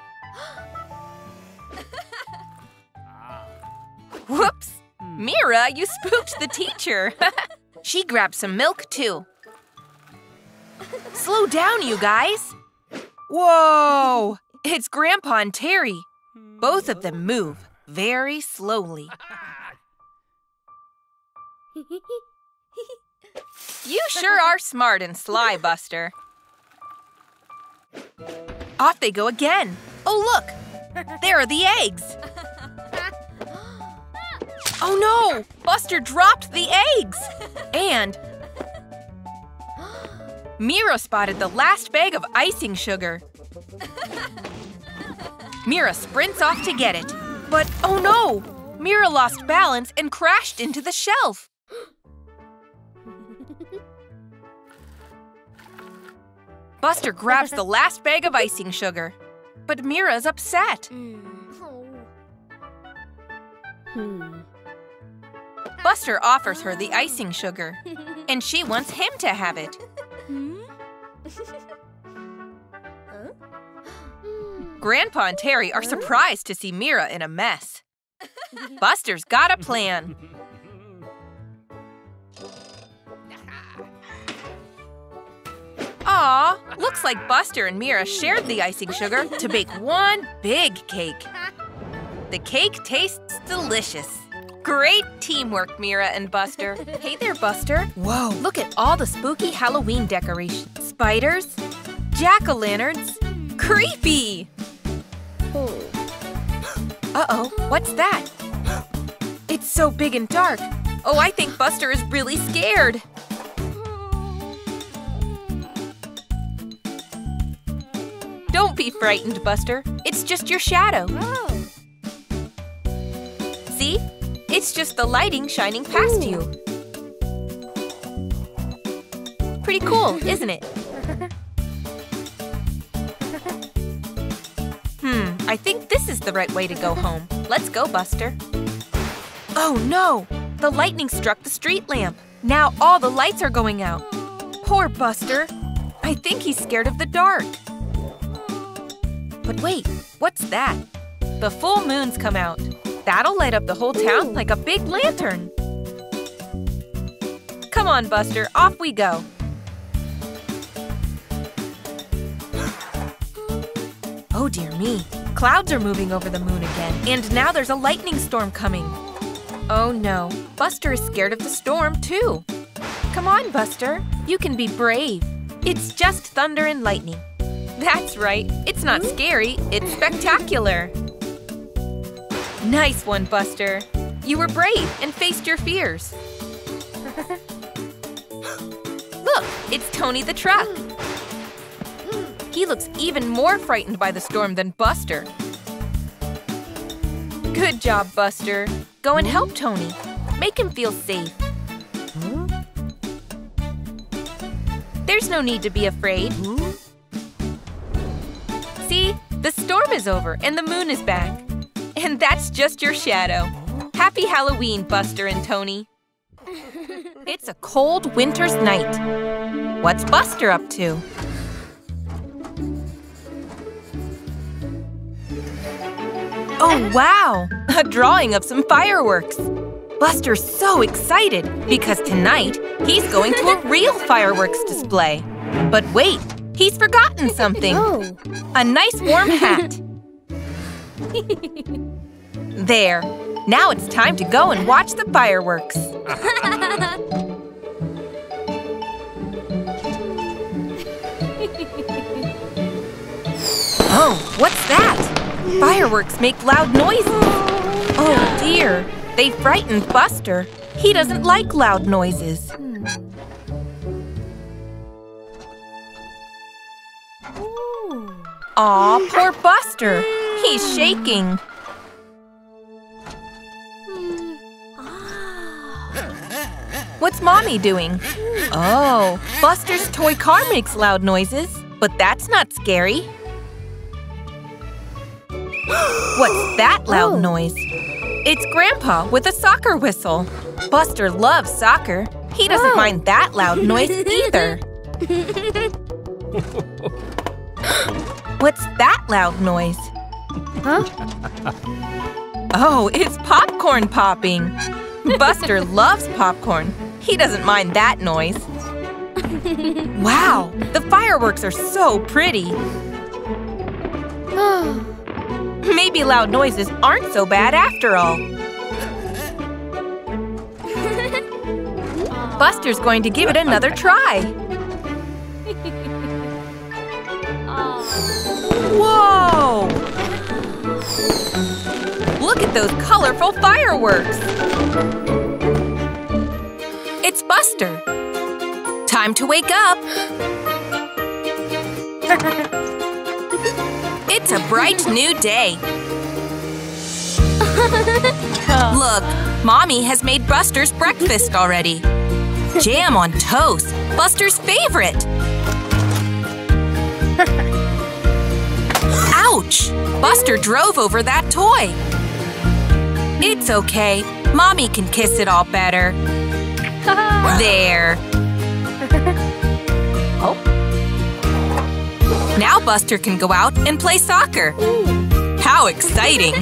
Whoops! Mira, you spooked the teacher. She grabbed some milk, too. Slow down, you guys. Whoa! It's Grandpa and Terry. Both of them move very slowly. You sure are smart and sly, Buster. Off they go again. Oh, look! There are the eggs. Oh no! Buster dropped the eggs! And Mira spotted the last bag of icing sugar. Mira sprints off to get it. But oh no! Mira lost balance and crashed into the shelf. Buster grabs the last bag of icing sugar. But Mira's upset. Buster offers her the icing sugar, and she wants him to have it. Grandpa and Terry are surprised to see Mira in a mess. Buster's got a plan. Aw, looks like Buster and Mira shared the icing sugar to bake one big cake. The cake tastes delicious. Great teamwork, Mira and Buster. Hey there, Buster. Whoa, look at all the spooky Halloween decorations. Spiders, jack-o'-lanterns, creepy! Uh-oh, what's that? It's so big and dark. Oh, I think Buster is really scared. Don't be frightened, Buster. It's just your shadow. See? It's just the lighting shining past you. Pretty cool, isn't it? Hmm, I think this is the right way to go home. Let's go, Buster. Oh no! The lightning struck the street lamp. Now all the lights are going out. Poor Buster. I think he's scared of the dark. But wait, what's that? The full moon's come out. That'll light up the whole town like a big lantern. Come on, Buster, off we go. Oh dear me, clouds are moving over the moon again, and now there's a lightning storm coming. Oh no, Buster is scared of the storm too. Come on, Buster, you can be brave. It's just thunder and lightning. That's right, it's not hmm? scary, it's spectacular. Nice one, Buster. You were brave and faced your fears. Look, it's Tony the truck. He looks even more frightened by the storm than Buster. Good job, Buster. Go and help Tony. Make him feel safe. Hmm? There's no need to be afraid. Hmm? See, the storm is over and the moon is back. And that's just your shadow. Happy Halloween, Buster and Tony. It's a cold winter's night. What's Buster up to? Oh, wow! A drawing of some fireworks. Buster's so excited because tonight he's going to a real fireworks display. But wait, he's forgotten something. Oh. A nice warm hat. There. Now it's time to go and watch the fireworks. Oh, what's that? Fireworks make loud noises. Oh dear, they frightened Buster. He doesn't like loud noises. Hmm. Aw, poor Buster. He's shaking. What's Mommy doing? Oh, Buster's toy car makes loud noises, but that's not scary. What's that loud oh. noise? It's Grandpa with a soccer whistle. Buster loves soccer. He doesn't oh. mind that loud noise either. What's that loud noise? Huh? Oh, it's popcorn popping. Buster loves popcorn. He doesn't mind that noise. Wow, the fireworks are so pretty. Maybe loud noises aren't so bad after all. Buster's going to give it another try. Whoa! Look at those colorful fireworks! It's Buster. Time to wake up. It's a bright new day. Look, Mommy has made Buster's breakfast already. Jam on toast, Buster's favorite. Buster drove over that toy. It's okay. Mommy can kiss it all better. There. Oh. Now Buster can go out and play soccer. How exciting!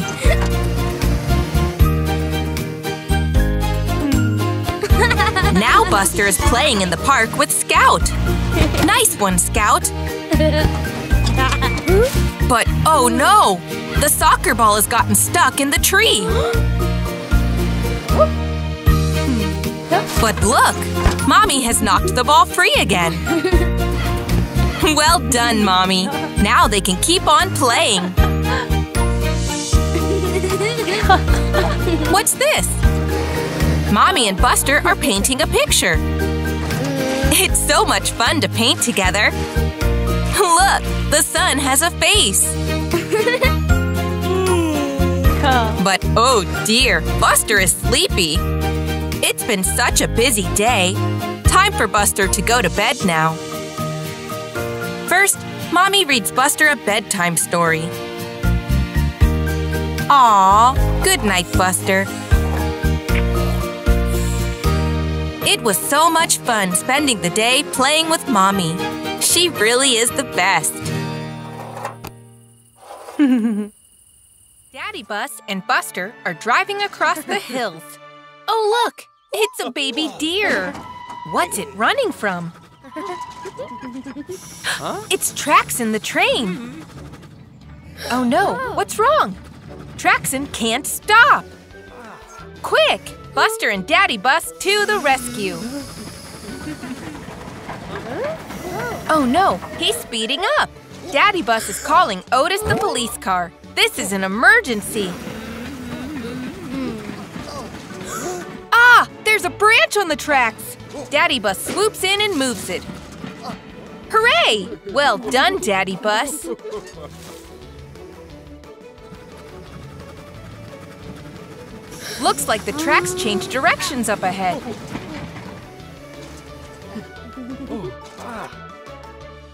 now Buster is playing in the park with Scout. Nice one, Scout. Oh no! The soccer ball has gotten stuck in the tree. But look! Mommy has knocked the ball free again. well done, Mommy. Now they can keep on playing. What's this? Mommy and Buster are painting a picture. It's so much fun to paint together. Look, the sun has a face. But oh dear, Buster is sleepy. It's been such a busy day. Time for Buster to go to bed now. First, Mommy reads Buster a bedtime story. Aw, good night, Buster. It was so much fun spending the day playing with Mommy. She really is the best. Daddy Bus and Buster are driving across the hills. Oh, look! It's a baby deer. What's it running from? Huh? It's Traxon the train. Oh no, what's wrong? Traxon can't stop. Quick, Buster and Daddy Bus to the rescue. Oh no, he's speeding up. Daddy Bus is calling Otis the police car. This is an emergency. Ah, there's a branch on the tracks. Daddy Bus swoops in and moves it. Hooray! Well done, Daddy Bus. Looks like the tracks changed directions up ahead.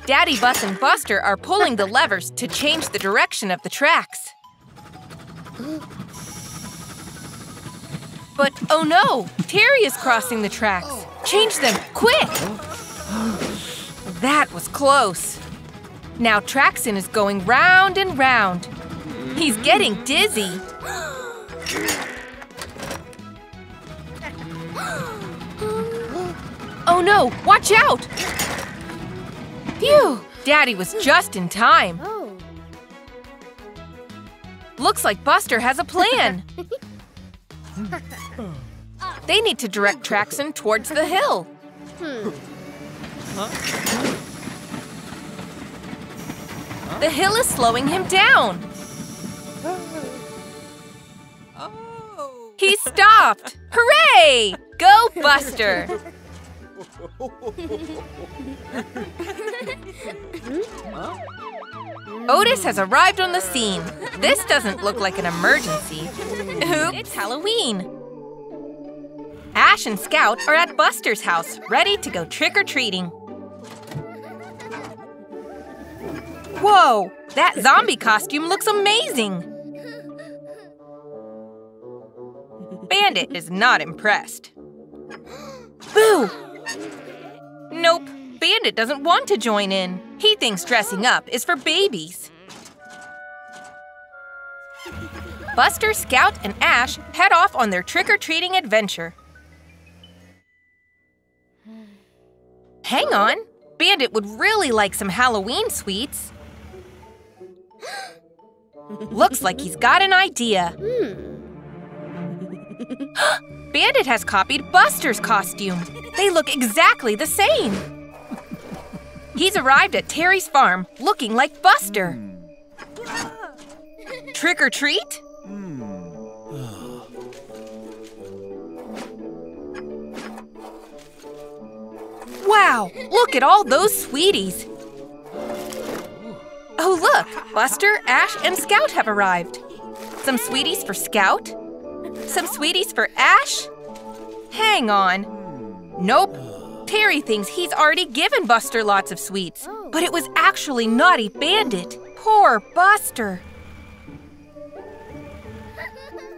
Daddy Bus and Buster are pulling the levers to change the direction of the tracks. But oh no! Terry is crossing the tracks! Change them, quick! That was close. Now Traxon is going round and round. He's getting dizzy. Oh no, watch out! Phew! Daddy was just in time. Oh. Looks like Buster has a plan. They need to direct Traxon towards the hill. The hill is slowing him down. He stopped! Hooray! Go, Buster! Hmm? Otis has arrived on the scene. This doesn't look like an emergency. Oops, it's Halloween. Ash and Scout are at Buster's house, ready to go trick-or-treating. Whoa, that zombie costume looks amazing! Bandit is not impressed. Boo! Nope, Bandit doesn't want to join in. He thinks dressing up is for babies. Buster, Scout, and Ash head off on their trick-or-treating adventure. Hang on. Bandit would really like some Halloween sweets. Looks like he's got an idea. Hmm. Bandit has copied Buster's costume. They look exactly the same. He's arrived at Terry's farm looking like Buster. Trick or treat? Wow, look at all those sweeties. Oh, look, Buster, Ash, and Scout have arrived. Some sweeties for Scout, some sweeties for Ash. Hang on. Nope. Terry thinks he's already given Buster lots of sweets, but it was actually Naughty Bandit. Poor Buster.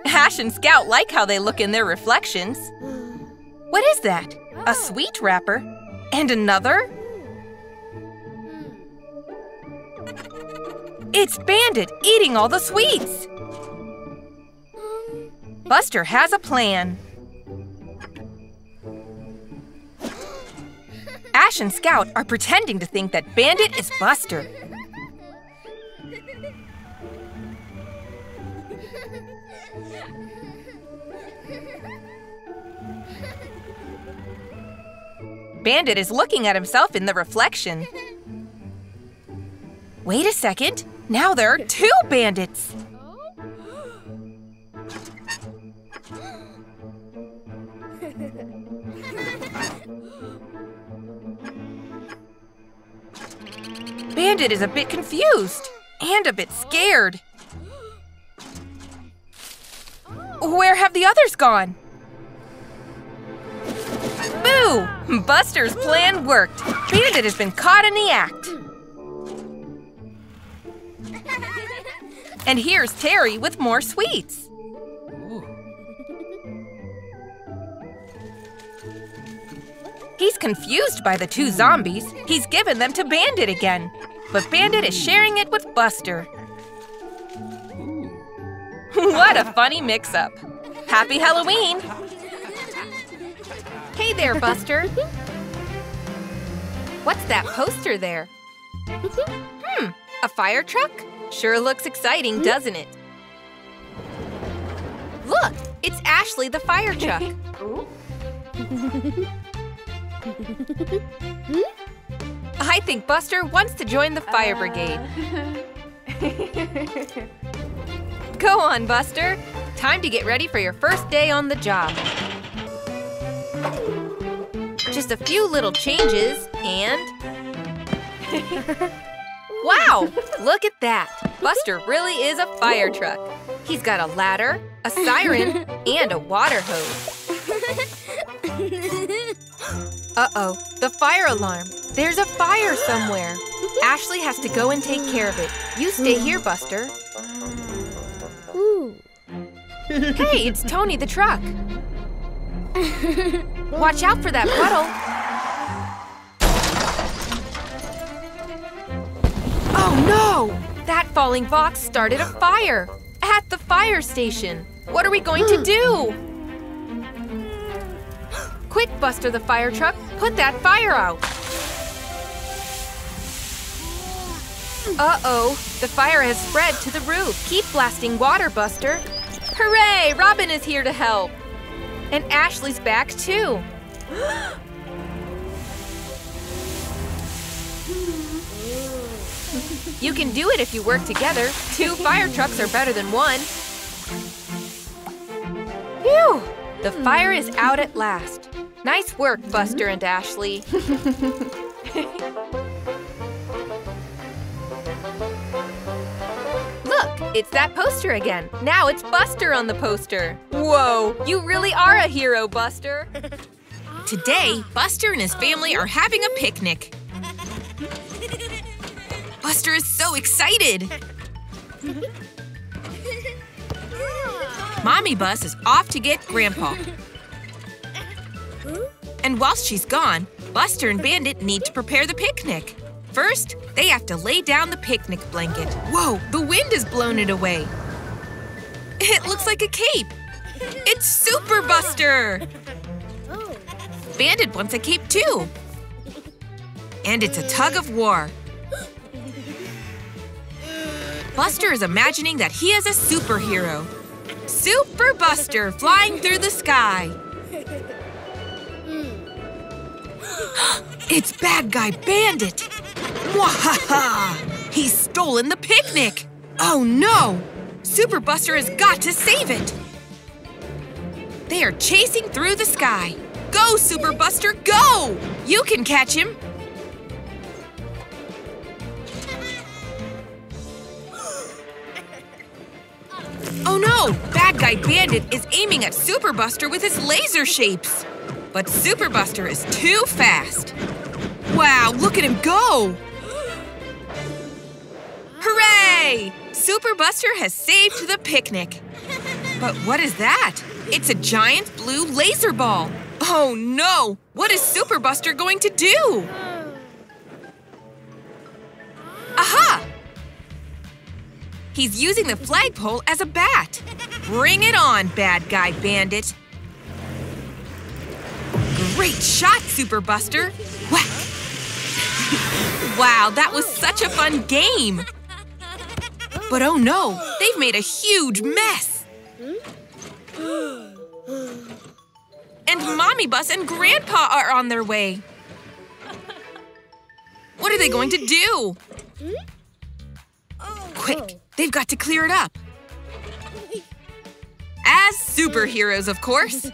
Ash and Scout like how they look in their reflections. What is that? A sweet wrapper? And another? It's Bandit eating all the sweets! Buster has a plan. Ash and Scout are pretending to think that Bandit is Buster. Bandit is looking at himself in the reflection. Wait a second. Now there are two bandits. Bandit is a bit confused and a bit scared. Where have the others gone? Boo! Buster's plan worked. Bandit has been caught in the act. And here's Terry with more sweets. He's confused by the two zombies. He's given them to Bandit again. But Bandit is sharing it with Buster. what a funny mix up. Happy Halloween! Hey there, Buster. What's that poster there? Hmm, a fire truck? Sure looks exciting, doesn't it? Look, it's Ashley the fire truck. Hmm? I think Buster wants to join the fire brigade. Uh. Go on, Buster. Time to get ready for your first day on the job. Just a few little changes and... wow! Look at that! Buster really is a fire truck. He's got a ladder, a siren, and a water hose. Uh-oh, the fire alarm. There's a fire somewhere. Ashley has to go and take care of it. You stay here, Buster. Hey, it's Tony the truck. Watch out for that puddle. Oh no! That falling box started a fire at the fire station. What are we going to do? Quick, Buster the fire truck, put that fire out. Uh-oh, the fire has spread to the roof. Keep blasting water, Buster. Hooray, Robin is here to help. And Ashley's back too. you can do it if you work together. Two fire trucks are better than one. Phew! The fire is out at last. Nice work, Buster and Ashley. Look, it's that poster again. Now it's Buster on the poster. Whoa, you really are a hero, Buster. Today, Buster and his family are having a picnic. Buster is so excited. Mommy Bus is off to get Grandpa. And whilst she's gone, Buster and Bandit need to prepare the picnic. First, they have to lay down the picnic blanket. Whoa, the wind has blown it away. It looks like a cape. It's Super Buster! Bandit wants a cape too. And it's a tug of war. Buster is imagining that he is a superhero. Super Buster flying through the sky. it's Bad Guy Bandit. Mwahaha! He's stolen the picnic. Oh no! Super Buster has got to save it. They are chasing through the sky. Go, Super Buster, go! You can catch him. Oh no! Bad Guy Bandit is aiming at Super Buster with his laser shapes. But Super Buster is too fast. Wow, look at him go! Hooray! Super Buster has saved the picnic. But what is that? It's a giant blue laser ball. Oh no! What is Super Buster going to do? Aha! He's using the flagpole as a bat. Bring it on, bad guy bandit. Great shot, Super Buster. Whack! wow, that was such a fun game. But oh no, they've made a huge mess. And Mommy Bus and Grandpa are on their way. What are they going to do? Quick, they've got to clear it up. As superheroes, of course.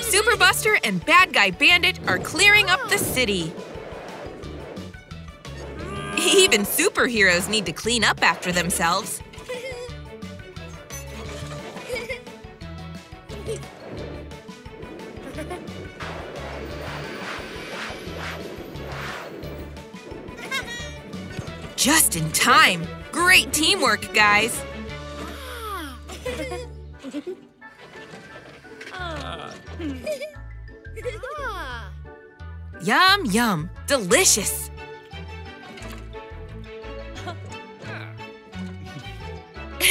Super Buster and Bad Guy Bandit are clearing up the city. Even superheroes need to clean up after themselves. Just in time. Great teamwork, guys. Ah. Yum, yum. Delicious.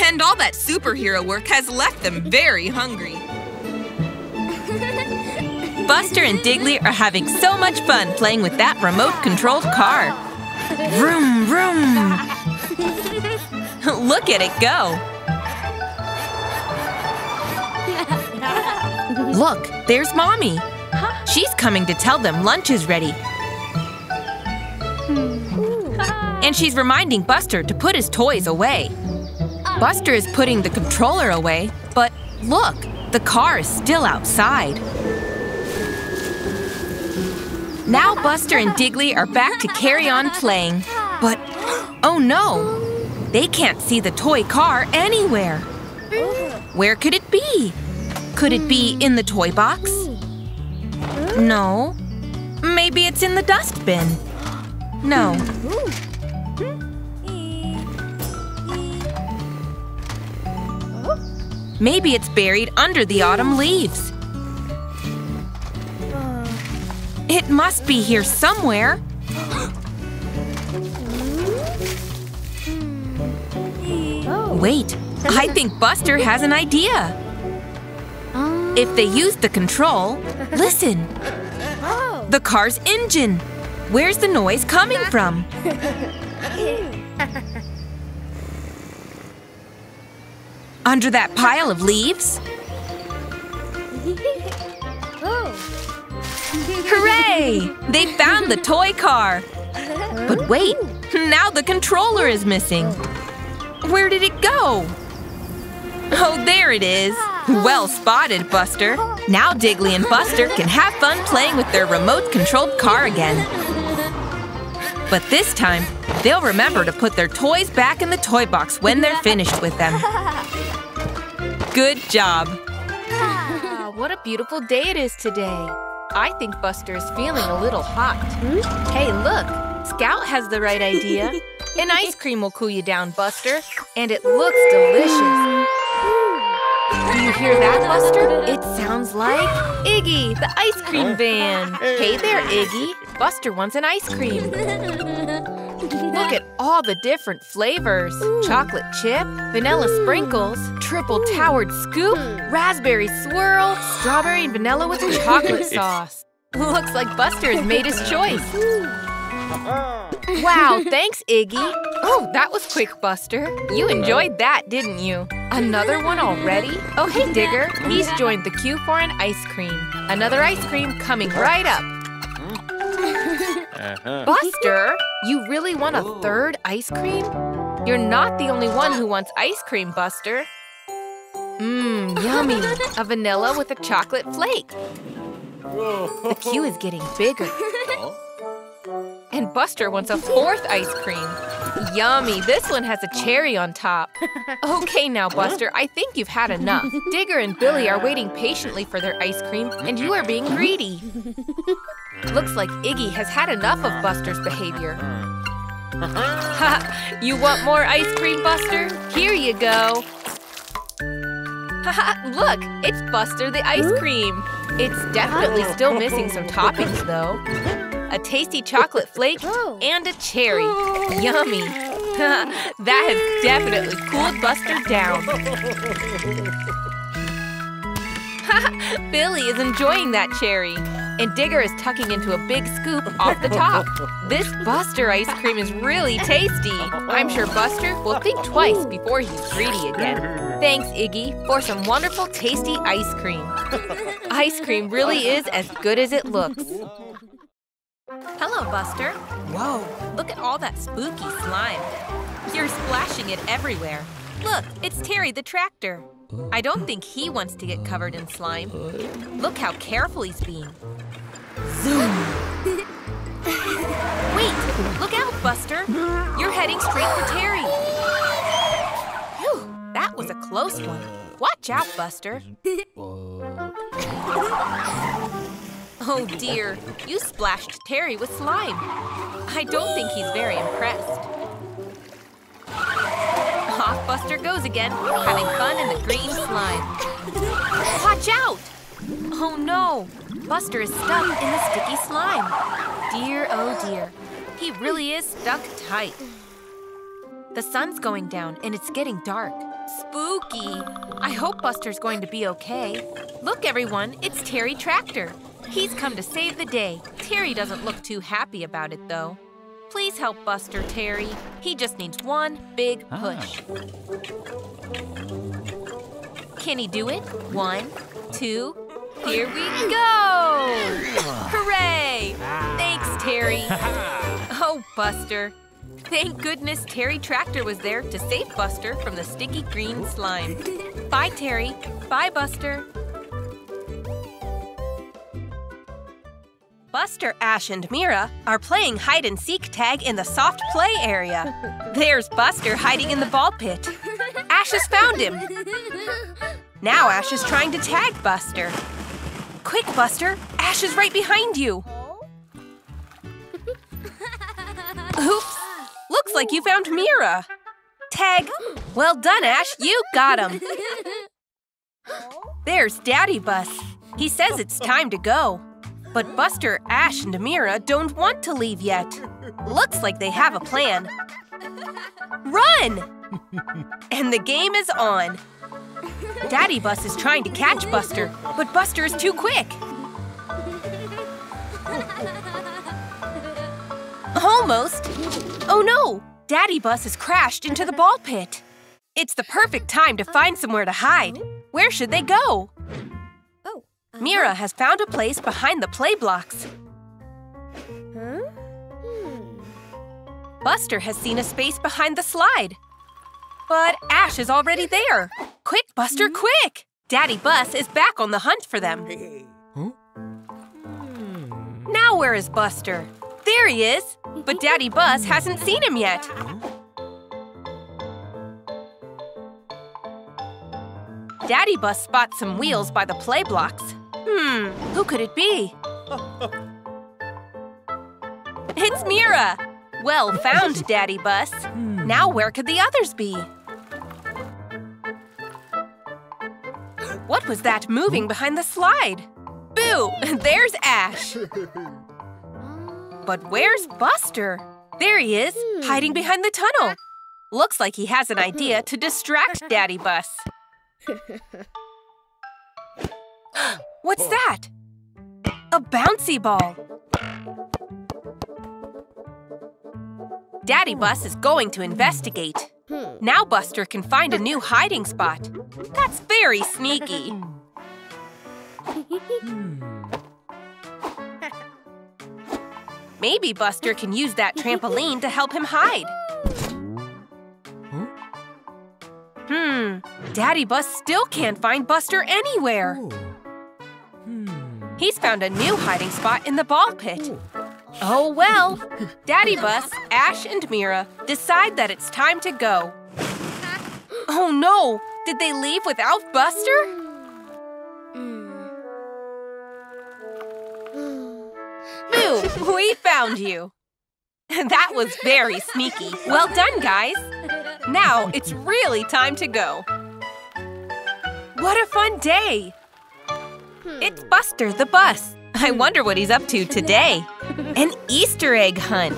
And all that superhero work has left them very hungry. Buster and Diggly are having so much fun playing with that remote-controlled car. Vroom, vroom. Look at it go. Look, there's Mommy. She's coming to tell them lunch is ready. Hmm. And she's reminding Buster to put his toys away. Oh. Buster is putting the controller away, but look, the car is still outside. Now Buster and Diggly are back to carry on playing. But, oh no! They can't see the toy car anywhere. Where could it be? Could it be in the toy box? No. Maybe it's in the dustbin. No. Maybe it's buried under the autumn leaves. It must be here somewhere. Wait, I think Buster has an idea. If they use the control, listen. Oh. The car's engine. Where's the noise coming from? Under that pile of leaves? Oh. Hooray! They found the toy car! But wait, now the controller is missing. Where did it go? Oh, there it is. Well spotted, Buster. Now Diggly and Buster can have fun playing with their remote-controlled car again. But this time, they'll remember to put their toys back in the toy box when they're finished with them. Good job. Ah, what a beautiful day it is today. I think Buster is feeling a little hot. Hey, look! Scout has the right idea. An ice cream will cool you down, Buster. And it looks delicious. Do you hear that, Buster? It sounds like Iggy, the ice cream van. Hey there, Iggy. Buster wants an ice cream. Look at all the different flavors. Chocolate chip, vanilla sprinkles, triple towered scoop, raspberry swirl, strawberry and vanilla with chocolate sauce. Looks like Buster has made his choice. Wow, thanks, Iggy. Oh, that was quick, Buster. You enjoyed that, didn't you? Another one already? Oh, hey, Digger. He's joined the queue for an ice cream. Another ice cream coming right up. Uh-huh. Buster, you really want a third ice cream? You're not the only one who wants ice cream, Buster. Mmm, yummy. A vanilla with a chocolate flake. The queue is getting bigger. Oh. And Buster wants a fourth ice cream. Yummy, this one has a cherry on top. Okay now, Buster, I think you've had enough. Digger and Billy are waiting patiently for their ice cream, and you are being greedy. Looks like Iggy has had enough of Buster's behavior. Ha! you want more ice cream, Buster? Here you go. Haha, look, it's Buster the ice cream. It's definitely still missing some toppings, though. A tasty chocolate flake and a cherry. Yummy. that has definitely cooled Buster down. Billy is enjoying that cherry. And Digger is tucking into a big scoop off the top. This Buster ice cream is really tasty. I'm sure Buster will think twice before he's greedy again. Thanks, Iggy, for some wonderful, tasty ice cream. Ice cream really is as good as it looks. Hello, Buster. Whoa, look at all that spooky slime. You're splashing it everywhere. Look, it's Terry the tractor. I don't think he wants to get covered in slime. Look how careful he's being. Zoom! Wait, look out, Buster. You're heading straight for Terry. Phew, that was a close one. Watch out, Buster. Oh dear, you splashed Terry with slime. I don't think he's very impressed. Off Buster goes again, having fun in the green slime. Watch out! Oh no, Buster is stuck in the sticky slime. Dear, oh dear, he really is stuck tight. The sun's going down and it's getting dark. Spooky. I hope Buster's going to be okay. Look, everyone, it's Terry Tractor. He's come to save the day. Terry doesn't look too happy about it, though. Please help Buster, Terry. He just needs one big ah. push. Can he do it? One, two, here we go! Hooray! Thanks, Terry. Oh, Buster. Thank goodness Terry Tractor was there to save Buster from the sticky green slime. Bye, Terry. Bye, Buster. Buster, Ash, and Mira are playing hide and seek tag in the soft play area. There's Buster hiding in the ball pit. Ash has found him. Now Ash is trying to tag Buster. Quick, Buster! Ash is right behind you! Oops! Looks like you found Mira! Tag! Well done, Ash! You got him! There's Daddy Bus. He says it's time to go. But Buster, Ash, and Amira don't want to leave yet. Looks like they have a plan. Run! and the game is on. Daddy Bus is trying to catch Buster, but Buster is too quick. Almost. Oh no! Daddy Bus has crashed into the ball pit. It's the perfect time to find somewhere to hide. Where should they go? Oh. Mira has found a place behind the play blocks. Huh? Hmm. Buster has seen a space behind the slide. But Ash is already there. Quick, Buster, hmm? quick! Daddy Bus is back on the hunt for them. Hmm. Now where is Buster? There he is! But Daddy Bus hasn't seen him yet. Daddy Bus spots some wheels by the play blocks. Hmm, who could it be? It's Mira! Well found, Daddy Bus. Now where could the others be? What was that moving behind the slide? Boo! There's Ash! But where's Buster? There he is, hiding behind the tunnel. Looks like he has an idea to distract Daddy Bus. What's that? A bouncy ball. Daddy Bus is going to investigate. Now Buster can find a new hiding spot. That's very sneaky. Maybe Buster can use that trampoline to help him hide. Hmm, Daddy Bus still can't find Buster anywhere. He's found a new hiding spot in the ball pit. Oh well. Daddy Bus, Ash, and Mira decide that it's time to go. Oh no! Did they leave without Buster? Boo! We found you! That was very sneaky. Well done, guys! Now it's really time to go. What a fun day! It's Buster the bus. I wonder what he's up to today. An Easter egg hunt.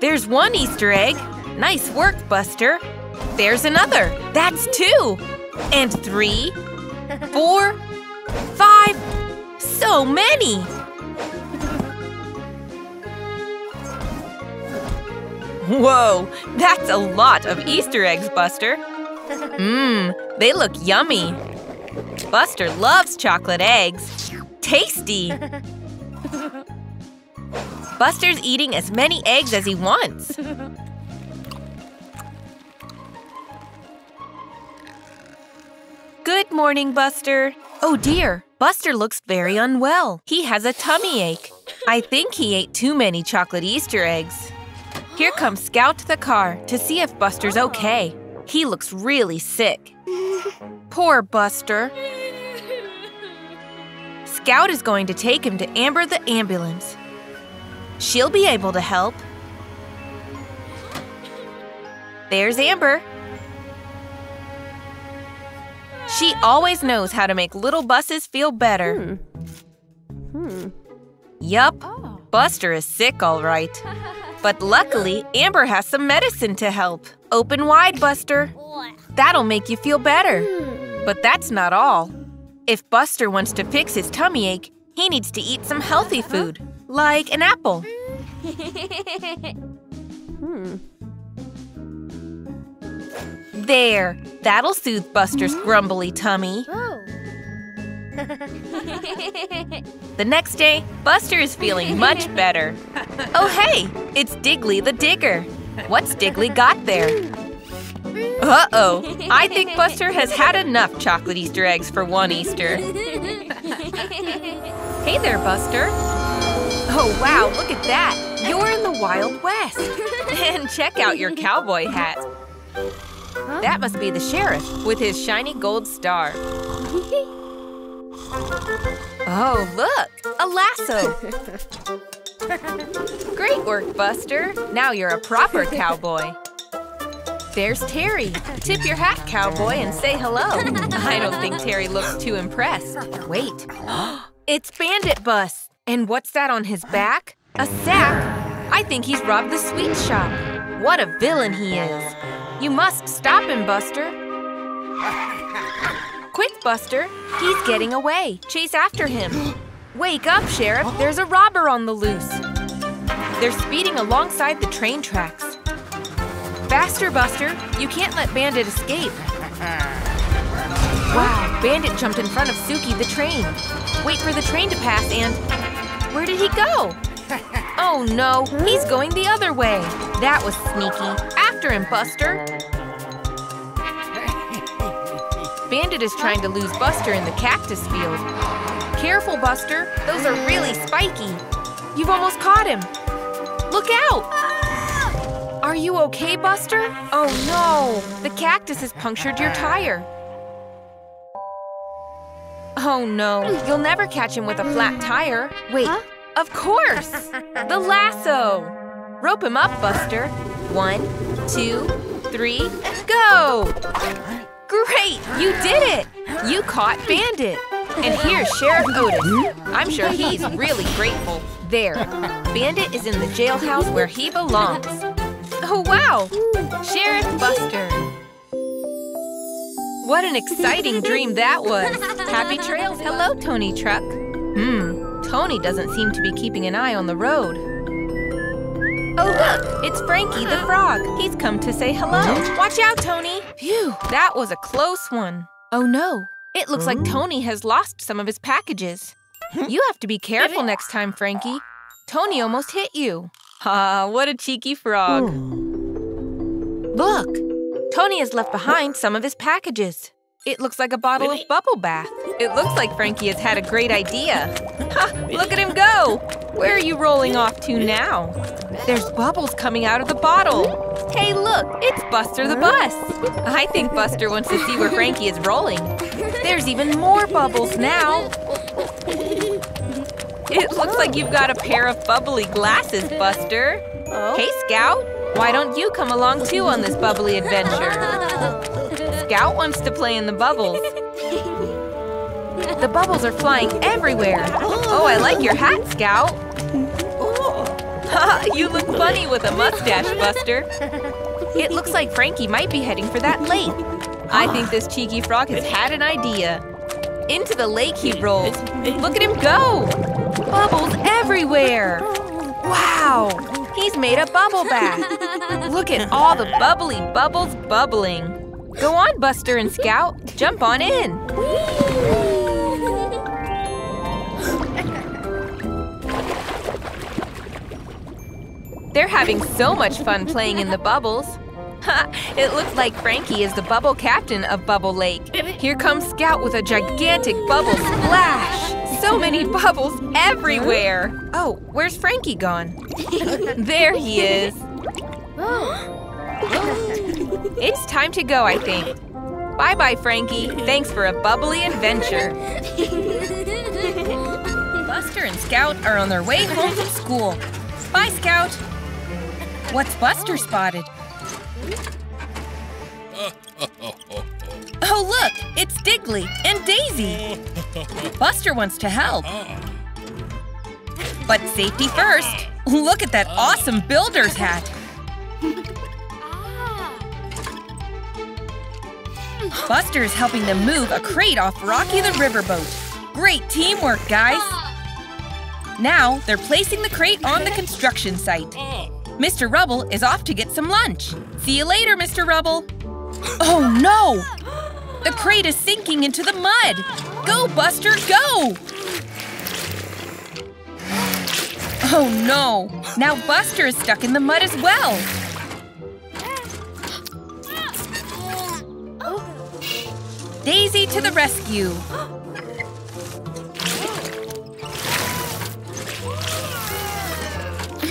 There's one Easter egg. Nice work, Buster. There's another. That's two. And three, four, five. So many. Whoa, that's a lot of Easter eggs, Buster. Mmm, they look yummy. Buster loves chocolate eggs. Tasty! Buster's eating as many eggs as he wants. Good morning, Buster. Oh dear, Buster looks very unwell. He has a tummy ache. I think he ate too many chocolate Easter eggs. Here comes Scout the car to see if Buster's okay. He looks really sick. Poor Buster. Scout is going to take him to Amber the ambulance. She'll be able to help. There's Amber. She always knows how to make little buses feel better. Hmm. Yup, Buster is sick all right. But luckily, Amber has some medicine to help. Open wide, Buster. That'll make you feel better. But that's not all. If Buster wants to fix his tummy ache, he needs to eat some healthy food, like an apple. Hmm. There, that'll soothe Buster's grumbly tummy. Oh. The next day, Buster is feeling much better. Oh hey, it's Diggly the Digger. What's Diggly got there? Uh-oh, I think Buster has had enough chocolate Easter eggs for one Easter. Hey there, Buster. Oh wow, look at that. You're in the Wild West. and check out your cowboy hat. That must be the sheriff with his shiny gold star. Oh, look! A lasso! Great work, Buster! Now you're a proper cowboy. There's Terry. Tip your hat, cowboy, and say hello. I don't think Terry looks too impressed. Wait. it's Bandit Bus. And what's that on his back? A sack? I think he's robbed the sweet shop. What a villain he is. You must stop him, Buster. Quick, Buster! He's getting away. Chase after him. Wake up, Sheriff! There's a robber on the loose. They're speeding alongside the train tracks. Faster, Buster! You can't let Bandit escape. Wow, Bandit jumped in front of Suki the train. Wait for the train to pass and... Where did he go? Oh no, he's going the other way. That was sneaky. After him, Buster. Bandit is trying to lose Buster in the cactus field. Careful, Buster. Those are really spiky. You've almost caught him. Look out! Are you okay, Buster? Oh no! The cactus has punctured your tire. Oh no, you'll never catch him with a flat tire. Wait, of course! The lasso! Rope him up, Buster. One, two, three, go! Great! You did it! You caught Bandit! And here's Sheriff Otis. I'm sure he's really grateful. There. Bandit is in the jailhouse where he belongs. Oh, wow! Sheriff Buster. What an exciting dream that was. Happy trails. Hello, Tony Truck. Hmm, Tony doesn't seem to be keeping an eye on the road. Oh, look, it's Frankie the frog. He's come to say hello. Watch out, Tony. Phew, that was a close one. Oh no, it looks like Tony has lost some of his packages. You have to be careful next time, Frankie. Tony almost hit you. Ah, what a cheeky frog. Look, Tony has left behind some of his packages. It looks like a bottle of bubble bath. It looks like Frankie has had a great idea. Ha! Look at him go! Where are you rolling off to now? There's bubbles coming out of the bottle. Hey, look, it's Buster the bus. I think Buster wants to see where Frankie is rolling. There's even more bubbles now. It looks like you've got a pair of bubbly glasses, Buster. Oh. Hey, Scout, why don't you come along too on this bubbly adventure? Scout wants to play in the bubbles. The bubbles are flying everywhere. Oh, I like your hat, Scout. Ha, you look funny with a mustache, Buster. It looks like Frankie might be heading for that lake. I think this cheeky frog has had an idea. Into the lake he rolls. Look at him go! Bubbles everywhere! Wow! He's made a bubble bath. Look at all the bubbly bubbles bubbling. Go on, Buster and Scout. Jump on in. They're having so much fun playing in the bubbles. Ha! It looks like Frankie is the bubble captain of Bubble Lake. Here comes Scout with a gigantic bubble splash. So many bubbles everywhere. Oh, where's Frankie gone? there he is. It's time to go, I think. Bye bye, Frankie. Thanks for a bubbly adventure. Buster and Scout are on their way home from school. Bye, Scout. What's Buster spotted? Oh, look! It's Diggly and Daisy! Buster wants to help. Oh. But safety first. Look at that oh. awesome builder's hat. Ah. Buster is helping them move a crate off Rocky the riverboat. Great teamwork, guys! Ah. Now they're placing the crate on the construction site. Oh. Mr. Rubble is off to get some lunch. See you later, Mr. Rubble. Oh no! The crate is sinking into the mud. Go, Buster, go! Oh no! Now Buster is stuck in the mud as well. Daisy to the rescue!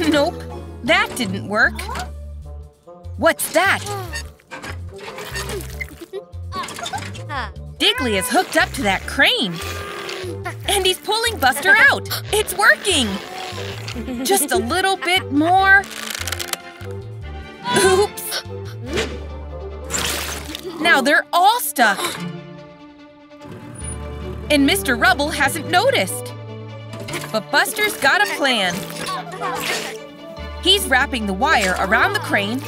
nope, that didn't work. What's that? Diggly is hooked up to that crane. And he's pulling Buster out. It's working. Just a little bit more. Oops. Now they're all stuck. And Mr. Rubble hasn't noticed. But Buster's got a plan. He's wrapping the wire around the crane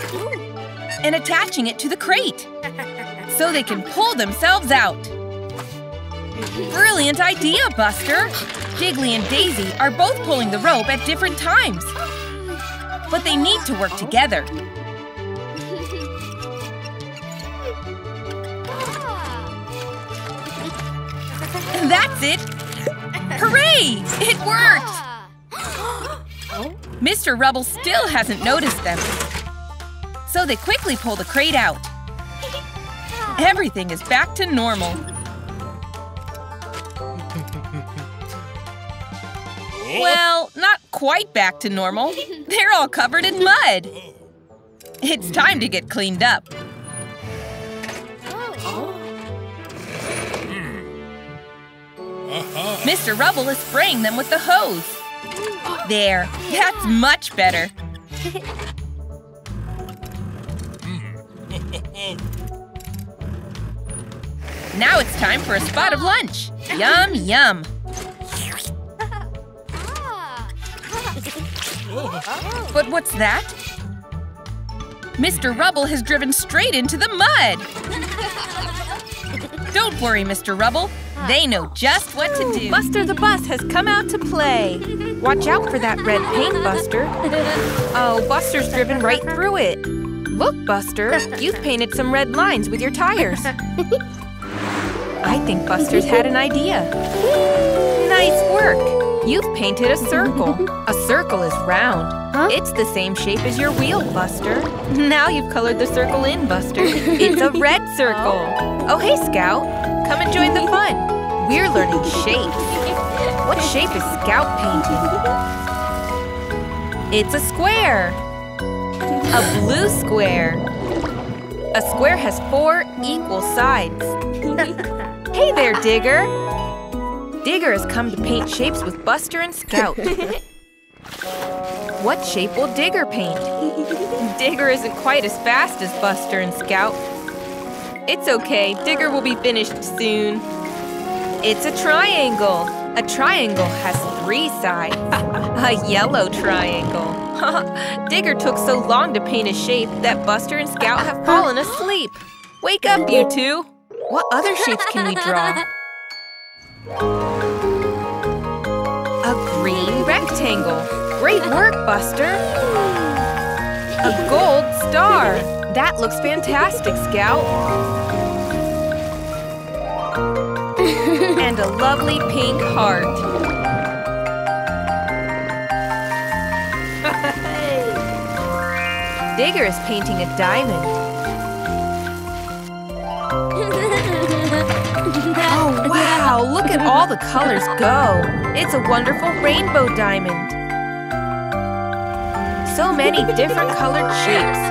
and attaching it to the crate so they can pull themselves out. Brilliant idea, Buster! Diggly and Daisy are both pulling the rope at different times. But they need to work together. That's it! Hooray! It worked! Mr. Rubble still hasn't noticed them. So they quickly pull the crate out. Everything is back to normal. Well, not quite back to normal. They're all covered in mud. It's time to get cleaned up. Mr. Rubble is spraying them with the hose. There, that's much better. Now it's time for a spot of lunch. Yum, yum. But what's that? Mr. Rubble has driven straight into the mud. Don't worry, Mr. Rubble. They know just what to do. Buster the bus has come out to play. Watch out for that red paint, Buster. Oh, Buster's driven right through it. Look, Buster, you've painted some red lines with your tires. I think Buster's had an idea. Nice work. You've painted a circle. A circle is round. It's the same shape as your wheel, Buster. Now you've colored the circle in, Buster. It's a red circle. Oh, hey, Scout. Come and join the fun. We're learning shapes. What shape is Scout painting? It's a square. A blue square. A square has four equal sides. hey there, Digger. Digger has come to paint shapes with Buster and Scout. what shape will Digger paint? Digger isn't quite as fast as Buster and Scout. It's okay, Digger will be finished soon. It's a triangle. A triangle has three sides. a yellow triangle. Digger took so long to paint a shape that Buster and Scout have fallen asleep. Wake up, you two. What other shapes can we draw? A green rectangle. Great work, Buster. A gold star. That looks fantastic, Scout. and a lovely pink heart. Digger is painting a diamond. Wow! Look at all the colors go! It's a wonderful rainbow diamond. So many different colored shapes.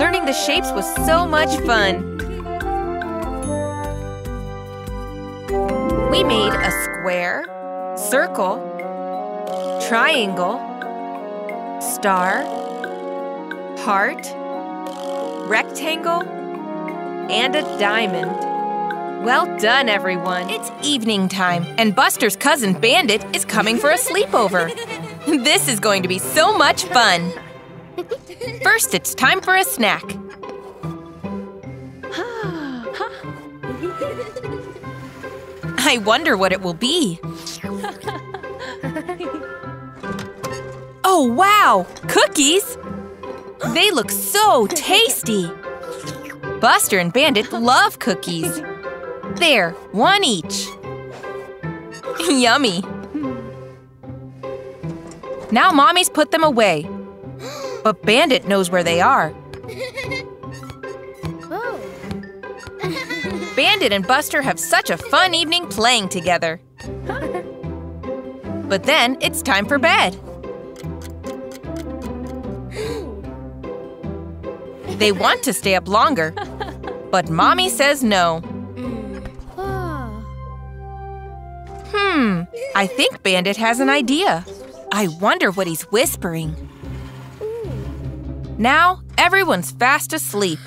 Learning the shapes was so much fun. We made a square, circle, triangle, star, heart, rectangle, and a diamond. Well done, everyone. It's evening time, and Buster's cousin Bandit is coming for a sleepover. this is going to be so much fun. First, it's time for a snack. I wonder what it will be. Oh, wow! Cookies! They look so tasty! Buster and Bandit love cookies. There, one each. Yummy. Now Mommy's put them away. But Bandit knows where they are. Bandit and Buster have such a fun evening playing together. But then it's time for bed. They want to stay up longer, but Mommy says no. Hmm, I think Bandit has an idea. I wonder what he's whispering. Now, everyone's fast asleep.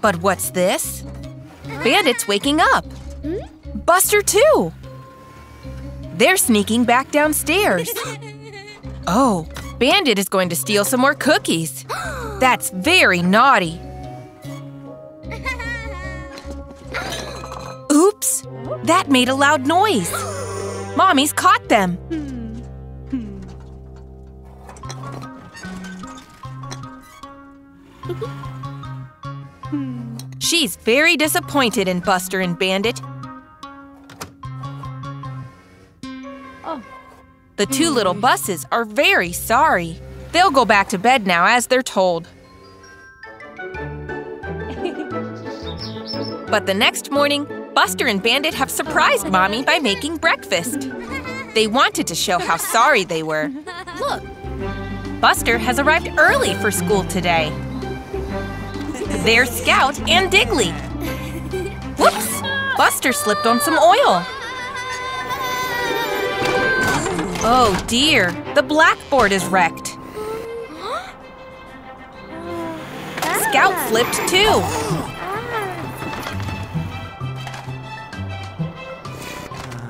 But what's this? Bandit's waking up. Buster, too. They're sneaking back downstairs. Oh, Bandit is going to steal some more cookies. That's very naughty. Oops, that made a loud noise. Mommy's caught them. She's very disappointed in Buster and Bandit. The two little buses are very sorry. They'll go back to bed now as they're told. But the next morning, Buster and Bandit have surprised Mommy by making breakfast. They wanted to show how sorry they were. Look! Buster has arrived early for school today. There's Scout and Diggly. Whoops! Buster slipped on some oil. Oh dear, the blackboard is wrecked. Scout slipped too.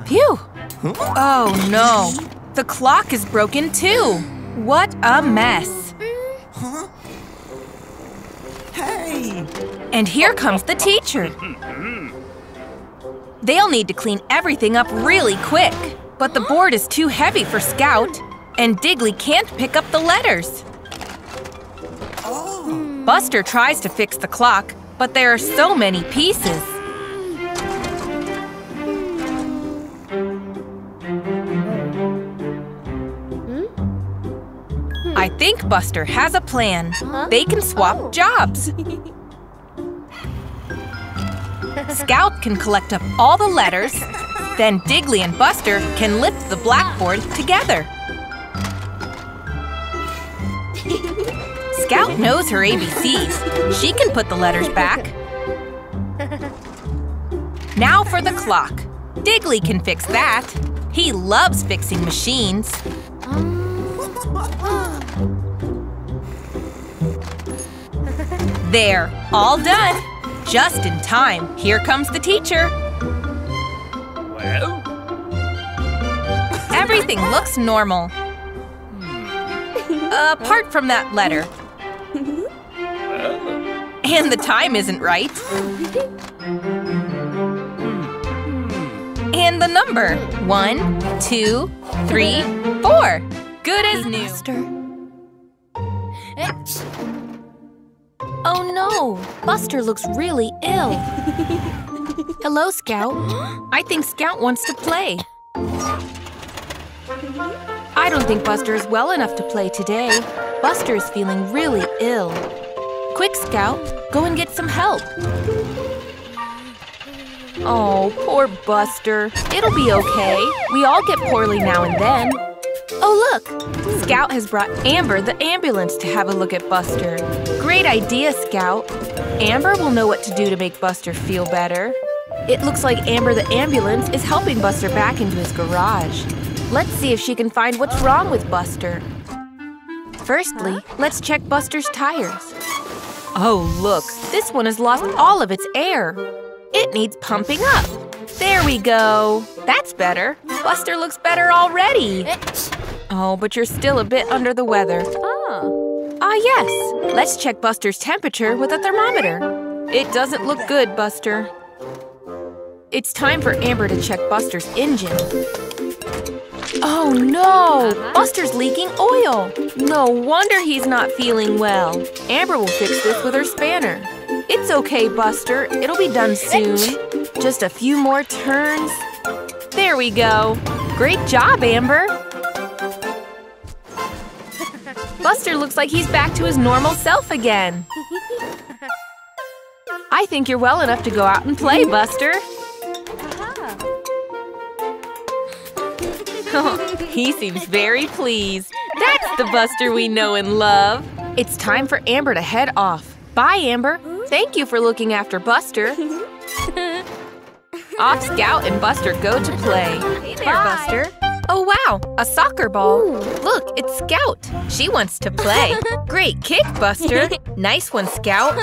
Phew! Oh no, the clock is broken too. What a mess. Hey! And here comes the teacher. They'll need to clean everything up really quick. But the board is too heavy for Scout, and Diggly can't pick up the letters. Buster tries to fix the clock, but there are so many pieces. I think Buster has a plan. Uh-huh. They can swap oh. jobs. Scout can collect up all the letters, then Diggly and Buster can lift the blackboard together. Scout knows her ABCs. She can put the letters back. Now for the clock. Diggly can fix that. He loves fixing machines. Um, There, all done. Just in time. Here comes the teacher. Well, Everything looks normal. Hmm. Apart from that letter. And the time isn't right. And the number. One, two, three, four. Good as new. Oh no! Buster looks really ill. Hello, Scout. I think Scout wants to play. I don't think Buster is well enough to play today. Buster is feeling really ill. Quick, Scout, go and get some help. Oh, poor Buster. It'll be okay. We all get poorly now and then. Oh, look! Scout has brought Amber the ambulance to have a look at Buster. Great idea, Scout. Amber will know what to do to make Buster feel better. It looks like Amber the ambulance is helping Buster back into his garage. Let's see if she can find what's wrong with Buster. Firstly, let's check Buster's tires. Oh, look, this one has lost all of its air. It needs pumping up. There we go. That's better. Buster looks better already. Oh, but you're still a bit under the weather. Oh. Ah, yes. Let's check Buster's temperature with a thermometer. It doesn't look good, Buster. It's time for Amber to check Buster's engine. Oh no! Buster's leaking oil! No wonder he's not feeling well. Amber will fix this with her spanner. It's okay, Buster. It'll be done soon. Just a few more turns. There we go. Great job, Amber. Buster looks like he's back to his normal self again. I think you're well enough to go out and play, Buster. Uh-huh. he seems very pleased. That's the Buster we know and love. It's time for Amber to head off. Bye, Amber. Thank you for looking after Buster. Off Scout and Buster go to play. Hey there, Buster. Oh, wow, a soccer ball. Look, it's Scout. She wants to play. Great kick, Buster. Nice one, Scout.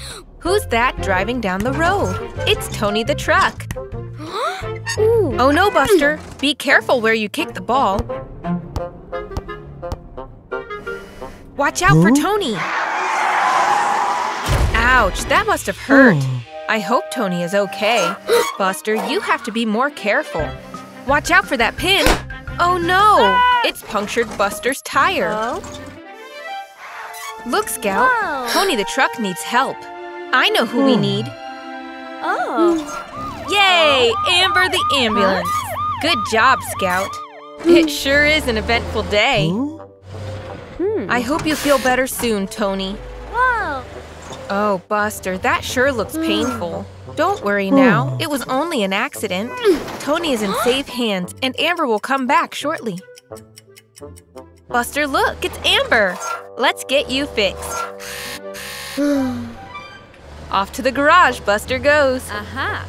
Who's that driving down the road? It's Tony the truck. Oh no, Buster. Be careful where you kick the ball. Watch out for Tony. Ouch, that must have hurt. Hmm. I hope Tony is okay. Buster, you have to be more careful. Watch out for that pin. Oh no, it's punctured Buster's tire. Look, Scout. Tony the truck needs help. I know who we hmm. need. Oh. Yay! Amber the ambulance. Good job, Scout. It sure is an eventful day. Hmm. I hope you feel better soon, Tony. Whoa. Oh, Buster, that sure looks hmm. painful. Don't worry now. Hmm. It was only an accident. Tony is in safe hands, and Amber will come back shortly. Buster, look, it's Amber. Let's get you fixed. Off to the garage, Buster goes. Aha.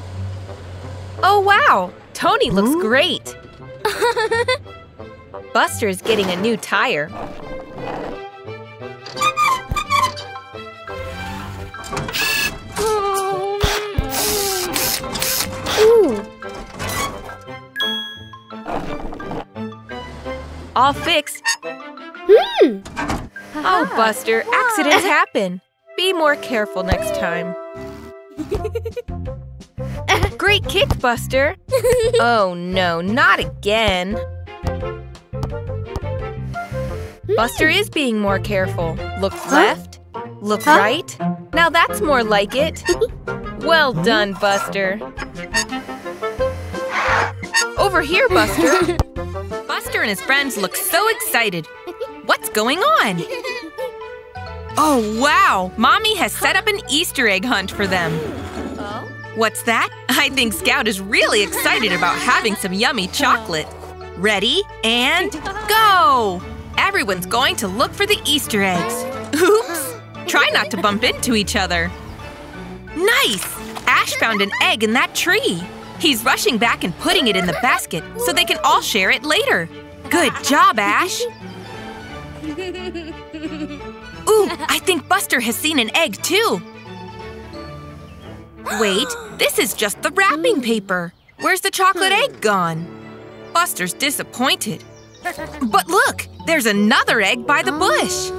Oh, wow! Tony looks great! Buster is getting a new tire. Ooh. All fixed. Hmm. Oh, Buster, accidents happen. Be more careful next time. Great kick, Buster! oh no, not again! Buster is being more careful. Look left, look right. Now that's more like it. Well done, Buster. Over here, Buster. Buster and his friends look so excited. What's going on? Oh, wow! Mommy has set up an Easter egg hunt for them. What's that? I think Scout is really excited about having some yummy chocolate. Ready and go! Everyone's going to look for the Easter eggs. Oops! Try not to bump into each other. Nice! Ash found an egg in that tree. He's rushing back and putting it in the basket so they can all share it later. Good job, Ash! Ooh, I think Buster has seen an egg too. Wait, this is just the wrapping paper. Where's the chocolate egg gone? Buster's disappointed. But look, there's another egg by the bush.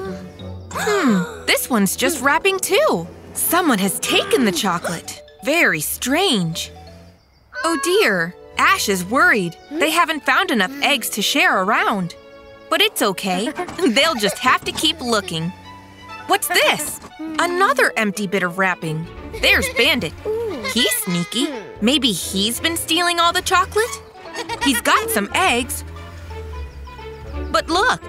Hmm, this one's just wrapping too. Someone has taken the chocolate. Very strange. Oh dear, Ash is worried. They haven't found enough eggs to share around. But it's okay. They'll just have to keep looking. What's this? Another empty bit of wrapping. There's Bandit. He's sneaky. Maybe he's been stealing all the chocolate? He's got some eggs. But look,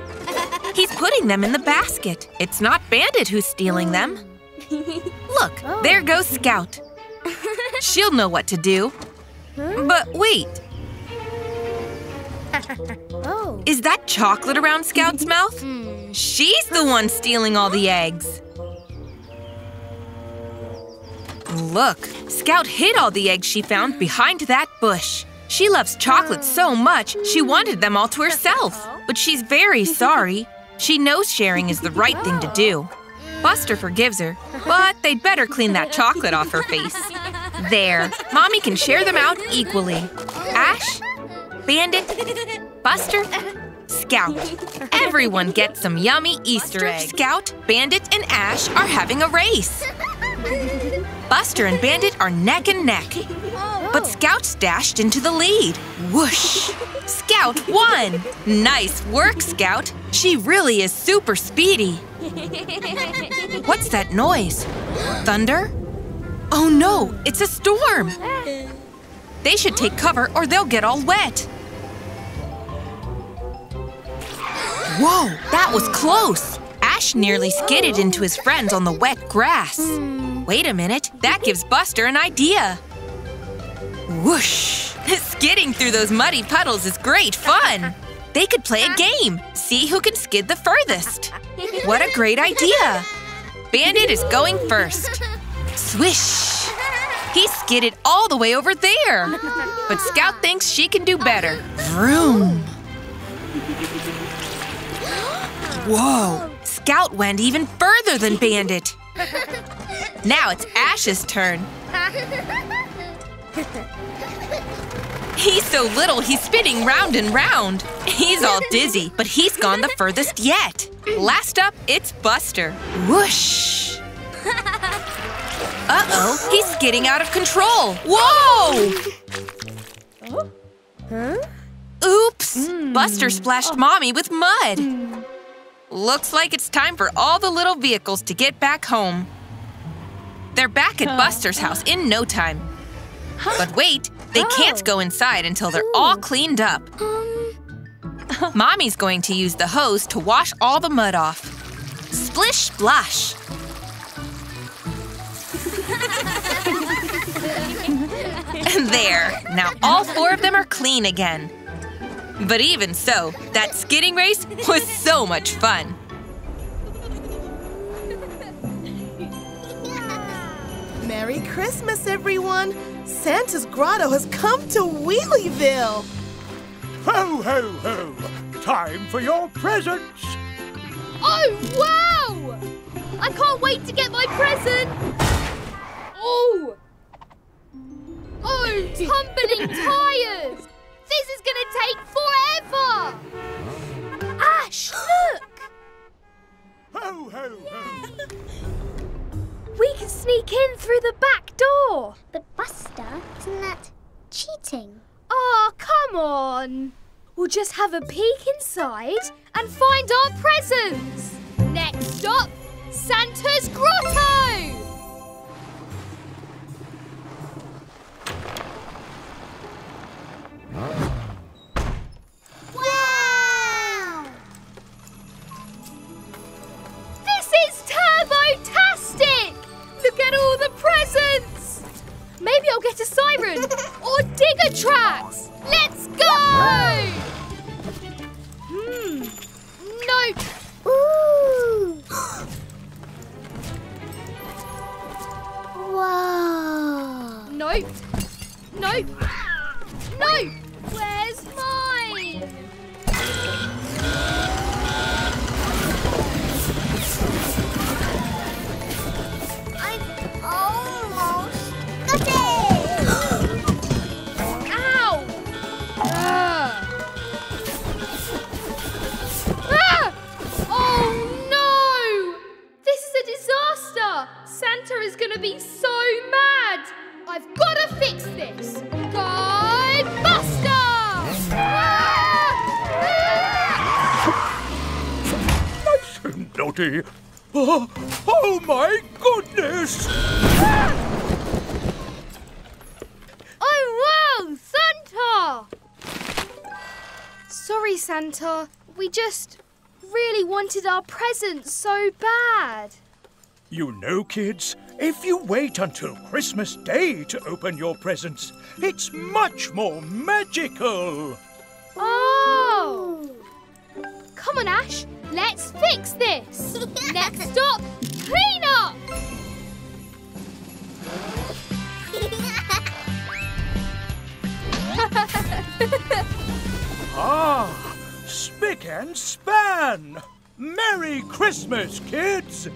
he's putting them in the basket. It's not Bandit who's stealing them. Look, there goes Scout. She'll know what to do. But wait, oh. is that chocolate around Scout's mouth? She's the one stealing all the eggs. Look, Scout hid all the eggs she found behind that bush. She loves chocolate so much, she wanted them all to herself. But she's very sorry. She knows sharing is the right thing to do. Buster forgives her, but they'd better clean that chocolate off her face. There, Mommy can share them out equally. Ash, Bandit, Buster, Scout. Everyone gets some yummy Easter eggs. Scout, Bandit, and Ash are having a race. Buster and Bandit are neck and neck. But Scout's dashed into the lead. Whoosh! Scout won! Nice work, Scout. She really is super speedy. What's that noise? Thunder? Oh no, it's a storm! They should take cover or they'll get all wet. Whoa, that was close! Ash nearly skidded into his friends on the wet grass. Wait a minute, that gives Buster an idea. Whoosh! Skidding through those muddy puddles is great fun! They could play a game, see who can skid the furthest. What a great idea! Bandit is going first. Swish! He skidded all the way over there. But Scout thinks she can do better. Vroom! Whoa! Scout went even further than Bandit. Now it's Ash's turn. He's so little, he's spinning round and round. He's all dizzy, but he's gone the furthest yet. Last up, it's Buster. Whoosh! Uh-oh, he's skidding out of control. Whoa! Oops! Buster splashed Mommy with mud. Looks like it's time for all the little vehicles to get back home. They're back at Buster's house in no time. But wait, they can't oh. go inside until they're all cleaned up. Um. Mommy's going to use the hose to wash all the mud off. Splish splash! And there, now all four of them are clean again. But even so, that skidding race was so much fun. Merry Christmas, everyone! Santa's grotto has come to Wheelieville! Ho, ho, ho! Time for your presents! Oh, wow! I can't wait to get my present! Oh! Oh, tumbling tires! This is gonna take forever! Ash, look! Ho, ho, ho! We can sneak in through the back door. But Buster, isn't that cheating? Oh, come on. We'll just have a peek inside and find our presents. Next stop, Santa's Grotto. Wow! This is Turbo-tastic! Look at all the presents! Maybe I'll get a siren or digger tracks. Let's go! Hmm. Nope. Ooh! Whoa! Nope. Nope. Nope. Where's mine? Santa is gonna be so mad! I've gotta fix this! Guide Buster! Ah! Naughty. Oh, oh my goodness! Oh wow! Santa! Sorry, Santa. We just really wanted our presents so bad. You know, kids, if you wait until Christmas Day to open your presents, it's much more magical. Oh! Come on, Ash. Let's fix this. Next stop, clean up. Ah, spick and span! Merry Christmas, kids!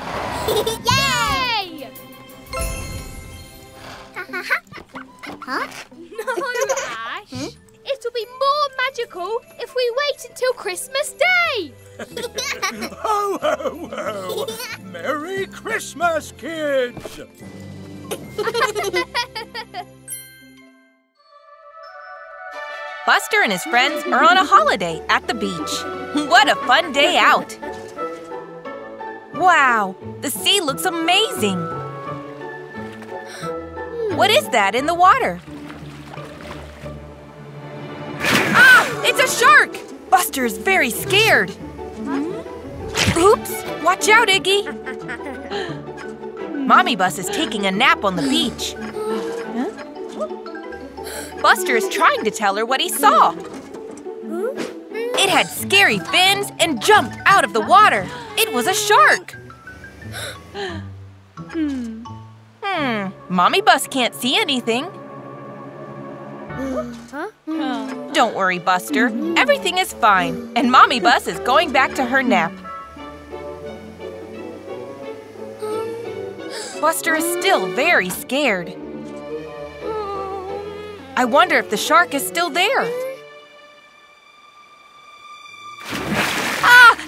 Yay! huh? No, Ash. It'll be more magical if we wait until Christmas Day. Ho, ho, ho! Merry Christmas, kids! Buster and his friends are on a holiday at the beach. What a fun day out! Wow, the sea looks amazing! What is that in the water? Ah! It's a shark! Buster is very scared. Oops! Watch out, Iggy! Mommy Bus is taking a nap on the beach. Buster is trying to tell her what he saw. It had scary fins and jumped out of the water. It was a shark. Hmm. Hmm. Mommy Bus can't see anything. Don't worry, Buster. Everything is fine, and Mommy Bus is going back to her nap. Buster is still very scared. I wonder if the shark is still there.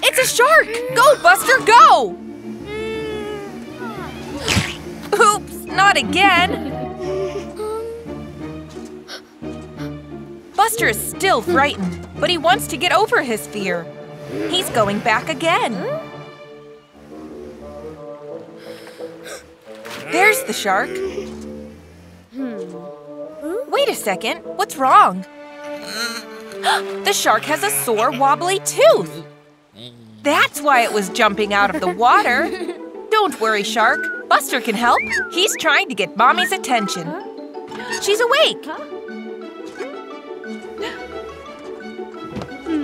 It's a shark! Go, Buster, go! Oops, not again. Buster is still frightened, but he wants to get over his fear. He's going back again. There's the shark. Wait a second, what's wrong? the shark has a sore, wobbly tooth. That's why it was jumping out of the water. Don't worry, Shark. Buster can help. He's trying to get Mommy's attention. She's awake.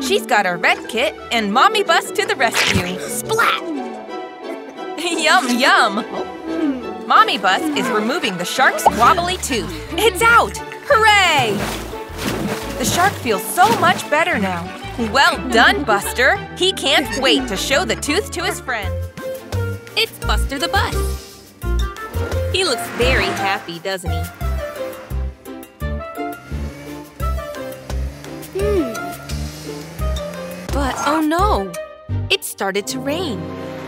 She's got her red kit, and Mommy Bus to the rescue. Splat! yum, yum! Mommy Bus is removing the shark's wobbly tooth. It's out! Hooray! The shark feels so much better now. Well done, Buster! He can't wait to show the tooth to his friend. It's Buster the Bus. He looks very happy, doesn't he? Hmm. But oh no! It started to rain.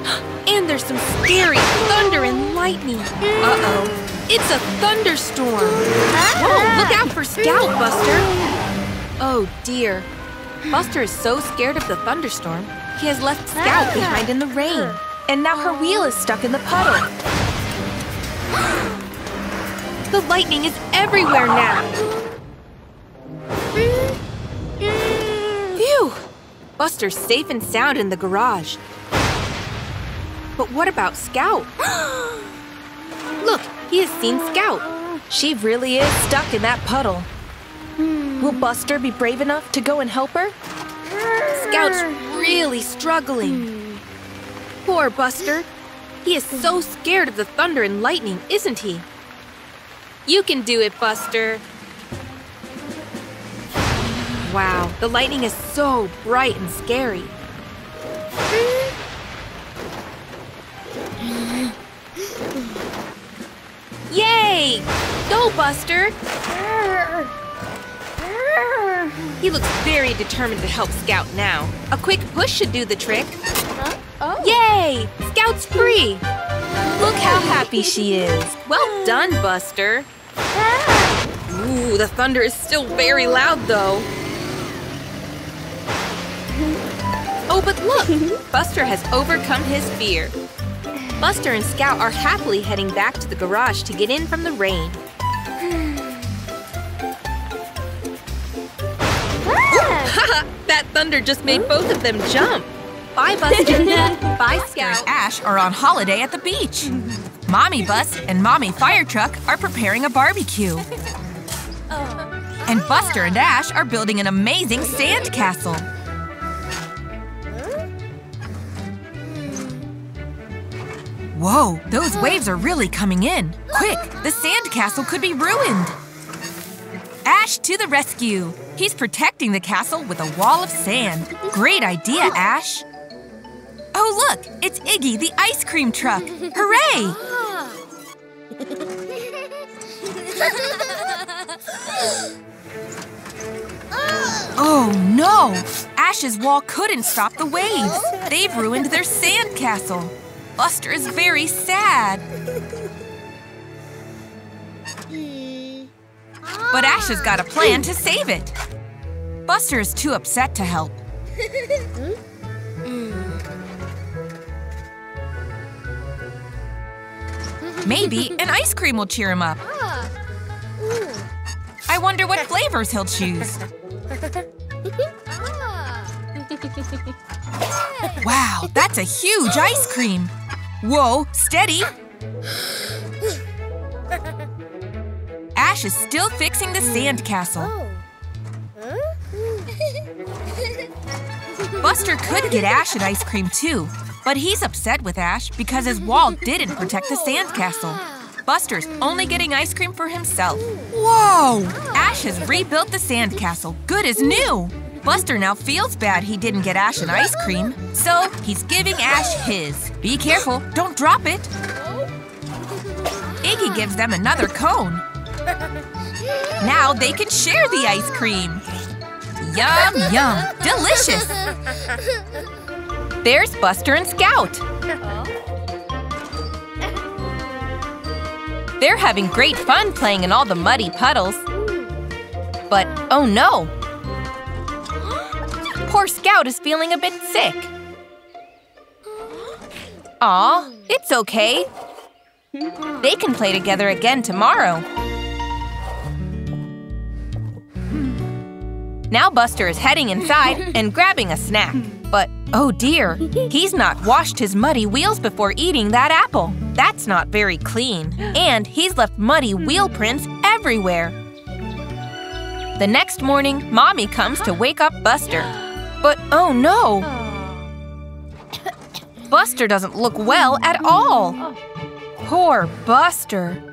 And there's some scary thunder and lightning. Uh-oh. It's a thunderstorm. Whoa, look out for Scout, Buster. Oh, dear. Buster is so scared of the thunderstorm, he has left Scout ah. behind in the rain. And now her wheel is stuck in the puddle. The lightning is everywhere now. Phew! Buster's safe and sound in the garage. But what about Scout? Look, he has seen Scout. She really is stuck in that puddle. Hmm. Will Buster be brave enough to go and help her? Scout's really struggling. Poor Buster. He is so scared of the thunder and lightning, isn't he? You can do it, Buster. Wow, the lightning is so bright and scary. Yay! Go, Buster! He looks very determined to help Scout now. A quick push should do the trick. Uh-huh. Oh. Yay! Scout's free! Look how happy she is. Well done, Buster. Ooh, the thunder is still very loud, though. Oh, but look! Buster has overcome his fear. Buster and Scout are happily heading back to the garage to get in from the rain. That thunder just made both of them jump. Bye, Buster. Bye, Scout. Ash are on holiday at the beach. Mommy Bus and Mommy Fire Truck are preparing a barbecue. And Buster and Ash are building an amazing sand castle. Whoa, those waves are really coming in. Quick, the sand castle could be ruined. Ash to the rescue. He's protecting the castle with a wall of sand. Great idea, Ash. Oh, look, it's Iggy, the ice cream truck. Hooray! Oh no! Ash's wall couldn't stop the waves. They've ruined their sand castle. Buster is very sad. But Ash has got a plan to save it. Buster is too upset to help. Maybe an ice cream will cheer him up. I wonder what flavors he'll choose. Wow, that's a huge ice cream. Whoa, steady. Ash is still fixing the sand castle. Oh. Buster could get Ash an ice cream too, but he's upset with Ash because his wall didn't protect the sand castle. Buster's only getting ice cream for himself. Whoa! Ash has rebuilt the sand castle, good as new. Buster now feels bad he didn't get Ash an ice cream, so he's giving Ash his. Be careful, don't drop it. Iggy gives them another cone. Now they can share the ice cream. Yum, yum, delicious. There's Buster and Scout. They're having great fun playing in all the muddy puddles. But oh no! Poor Scout is feeling a bit sick. Aw, it's okay. They can play together again tomorrow. Now Buster is heading inside and grabbing a snack. But oh dear, he's not washed his muddy wheels before eating that apple. That's not very clean. And he's left muddy wheel prints everywhere. The next morning, Mommy comes to wake up Buster. But oh no! Buster doesn't look well at all. Poor Buster.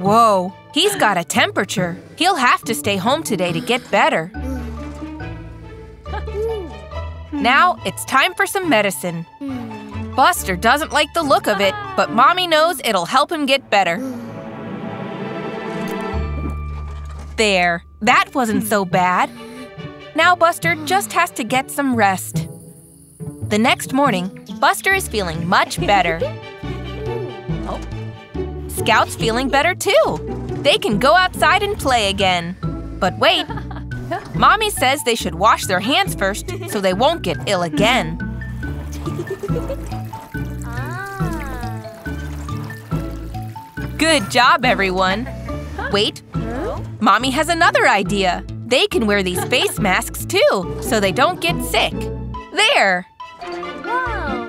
Whoa, he's got a temperature. He'll have to stay home today to get better. Now it's time for some medicine. Buster doesn't like the look of it, but Mommy knows it'll help him get better. There, that wasn't so bad. Now Buster just has to get some rest. The next morning, Buster is feeling much better. Oh. Scout's feeling better too. They can go outside and play again. But wait, Mommy says they should wash their hands first so they won't get ill again. Good job, everyone. Wait, Mommy has another idea. They can wear these face masks too, so they don't get sick. There!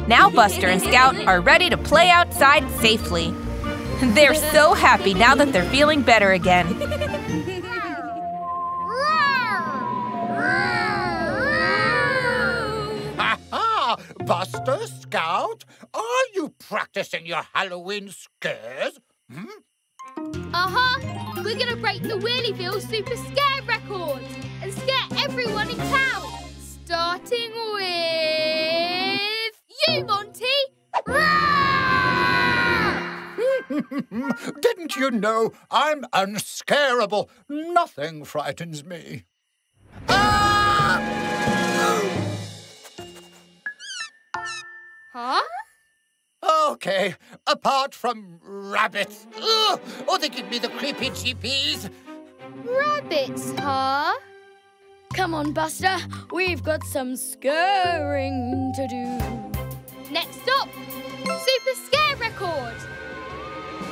Now Buster and Scout are ready to play outside safely. They're so happy now that they're feeling better again. Ha ha! Buster, Scout, are you practicing your Halloween scares? Hmm? Uh-huh. We're gonna break the Wheelieville Super Scare record and scare everyone in town. Starting with you, Monty. Didn't you know I'm unscarable? Nothing frightens me. Huh? Okay, apart from rabbits. Ugh! Oh, they give me the creepy cheepies. Rabbits, huh? Come on, Buster. We've got some scaring to do. Next up, Super Scare record.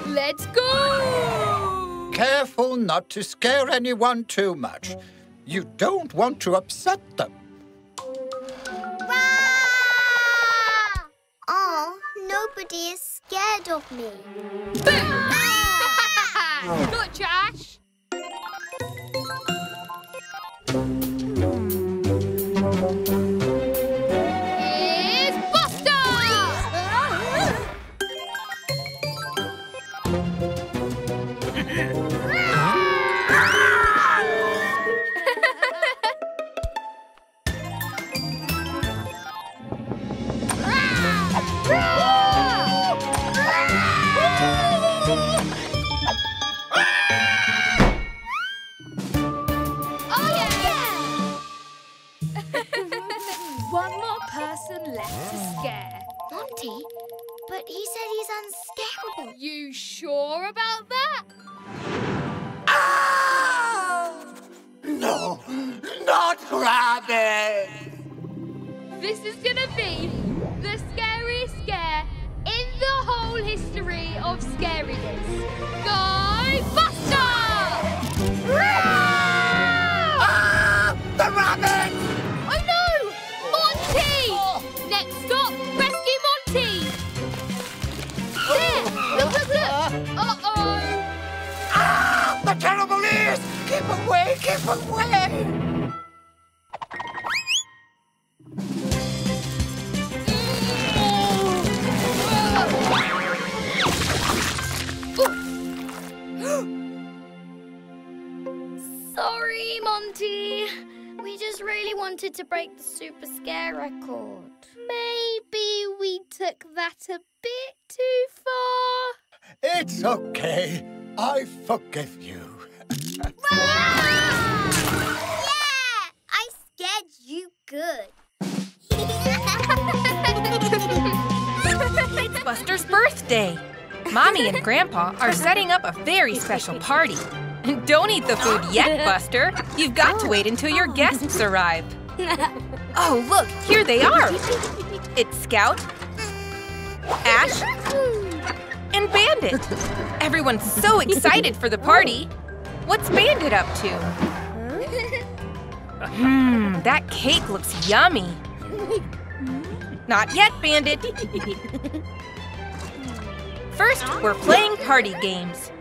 Let's go! Careful not to scare anyone too much. You don't want to upset them. Oh, nobody is scared of me. Gotcha, Ash. You sure about that? No, not rabbit. This is gonna be the scariest scare in the whole history of scariness. Go Buster! Ah, the rabbit! I know! Monty! Next stop, Keep away, keep away! Sorry, Monty. We just really wanted to break the super scare record. Maybe we took that a bit too far. It's okay. I forgive you. Yeah! I scared you good. It's Buster's birthday. Mommy and Grandpa are setting up a very special party. Don't eat the food yet, Buster. You've got to wait until your guests arrive. Oh, look, here they are. It's Scout, Ash, and Bandit. Everyone's so excited for the party. What's Bandit up to? Hmm, that cake looks yummy. Not yet, Bandit. First, we're playing party games.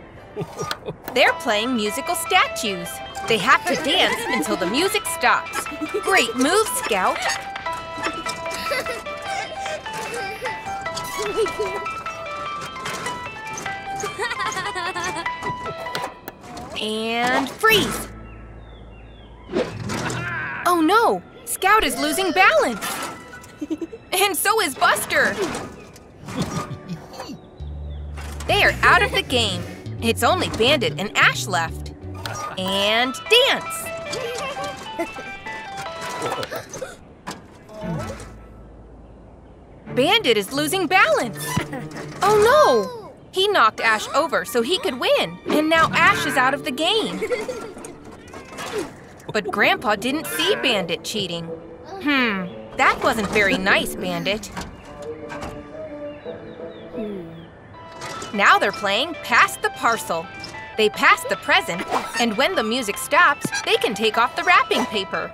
They're playing musical statues. They have to dance until the music stops. Great move, Scout. And freeze. Oh no, Scout is losing balance. And so is Buster. They are out of the game. It's only Bandit and Ash left. And dance. Bandit is losing balance. Oh no! He knocked Ash over so he could win, and now Ash is out of the game. But Grandpa didn't see Bandit cheating. Hmm, that wasn't very nice, Bandit. Now they're playing Pass the Parcel. They pass the present, and when the music stops, they can take off the wrapping paper.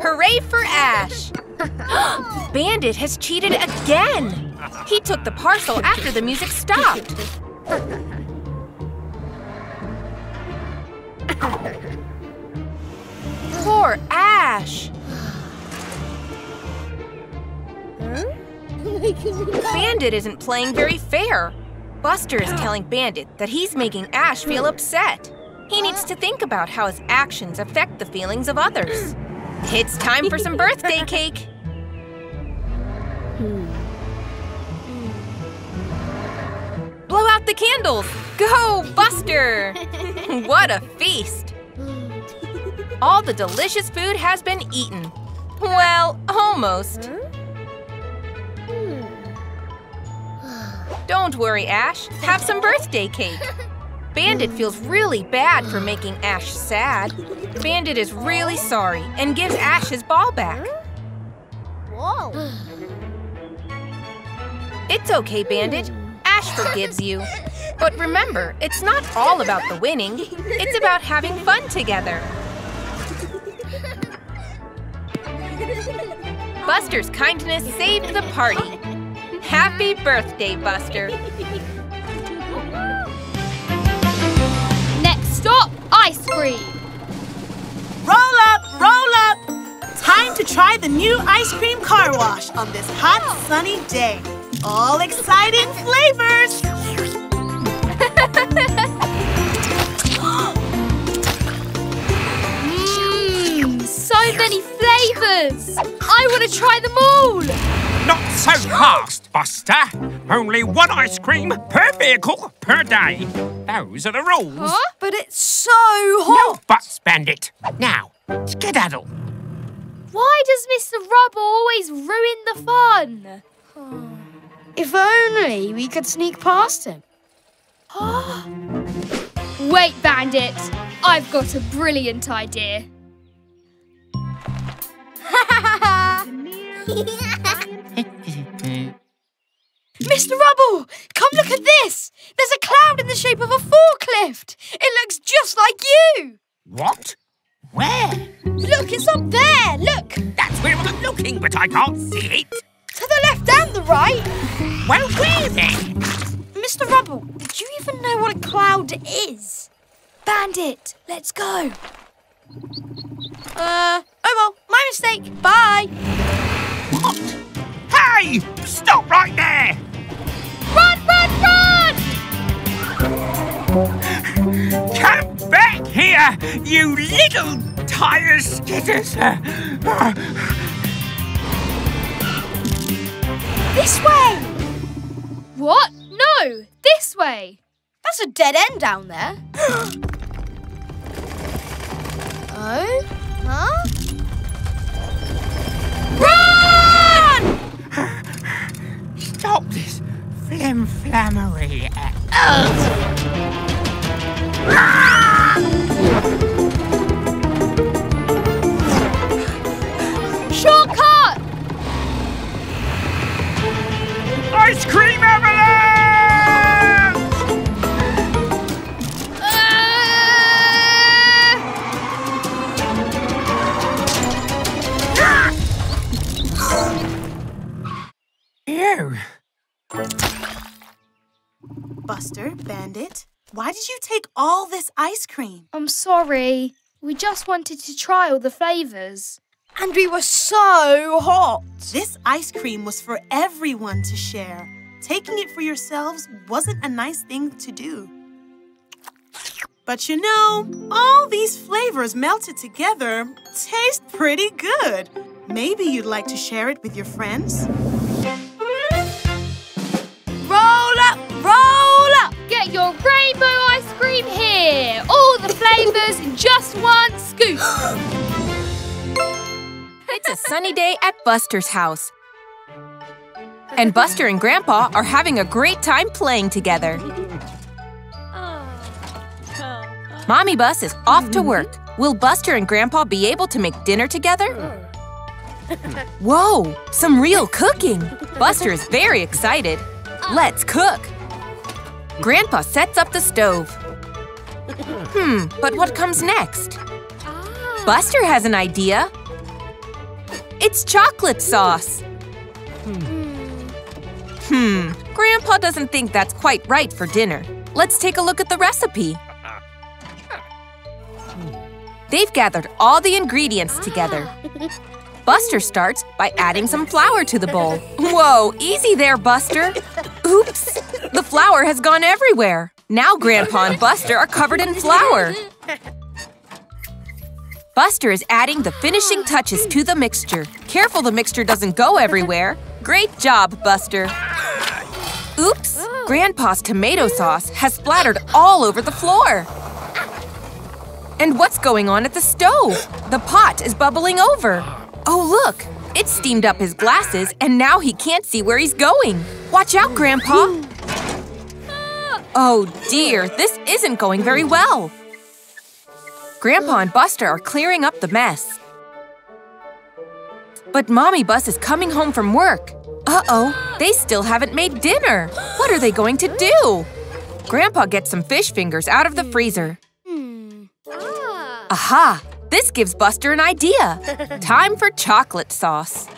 Hooray for Ash! Bandit has cheated again! He took the parcel after the music stopped. Poor Ash! Bandit isn't playing very fair. Buster is telling Bandit that he's making Ash feel upset. He needs to think about how his actions affect the feelings of others. It's time for some birthday cake. Blow out the candles! Go, Buster! what a feast! All the delicious food has been eaten. Well, almost. Hmm. Don't worry, Ash. Have some birthday cake. Bandit feels really bad for making Ash sad. Bandit is really sorry and gives Ash his ball back. Whoa. It's okay, Bandit. Ash forgives you. But remember, it's not all about the winning. It's about having fun together. Buster's kindness saved the party. Happy birthday, Buster. Next stop, ice cream. Roll up, roll up! Time to try the new ice cream car wash on this hot, sunny day. All exciting flavors! Mmm, so many flavors. I want to try them all. Not so fast, Buster. Only one ice cream per vehicle per day. Those are the rules. Huh? But it's so hot. No buts, Bandit. Now, skedaddle. Why does Mr. Rubble always ruin the fun? If only we could sneak past him. Wait, Bandit. I've got a brilliant idea. Mr. Rubble, come look at this. There's a cloud in the shape of a forklift. It looks just like you. What? Where? Look, it's up there. Look. That's where I'm looking, but I can't see it. To the left and the right. Well, where then? Mr. Rubble, do you even know what a cloud is? Bandit, let's go. Uh, oh well, my mistake. Bye. What? Hey! Stop right there! Run, run, run! Come back here, you little tire skidders! This way. What? No, this way. That's a dead end down there. oh? Huh? Run! Stop this flim-flammery. Shortcut! Ice cream avalanche! You. Buster, Bandit, why did you take all this ice cream? I'm sorry. We just wanted to try all the flavors. And we were so hot. This ice cream was for everyone to share. Taking it for yourselves wasn't a nice thing to do. But you know, all these flavors melted together taste pretty good. Maybe you'd like to share it with your friends? Roll up, roll up! Get your rainbow ice cream here! All the flavors in just one scoop! It's a sunny day at Buster's house. And Buster and Grandpa are having a great time playing together. Mommy Bus is off to work. Will Buster and Grandpa be able to make dinner together? Whoa, some real cooking! Buster is very excited. Let's cook! Grandpa sets up the stove. Hmm, but what comes next? Buster has an idea. It's chocolate sauce. Hmm, Grandpa doesn't think that's quite right for dinner. Let's take a look at the recipe. They've gathered all the ingredients together. Buster starts by adding some flour to the bowl. Whoa, easy there, Buster. Oops, the flour has gone everywhere. Now Grandpa and Buster are covered in flour. Buster is adding the finishing touches to the mixture. Careful the mixture doesn't go everywhere. Great job, Buster. Oops, Grandpa's tomato sauce has splattered all over the floor. And what's going on at the stove? The pot is bubbling over. Oh, look! It steamed up his glasses, and now he can't see where he's going. Watch out, Grandpa! Oh dear, this isn't going very well. Grandpa and Buster are clearing up the mess. But Mommy Bus is coming home from work. Uh-oh, they still haven't made dinner. What are they going to do? Grandpa gets some fish fingers out of the freezer. Aha! This gives Buster an idea. Time for chocolate sauce.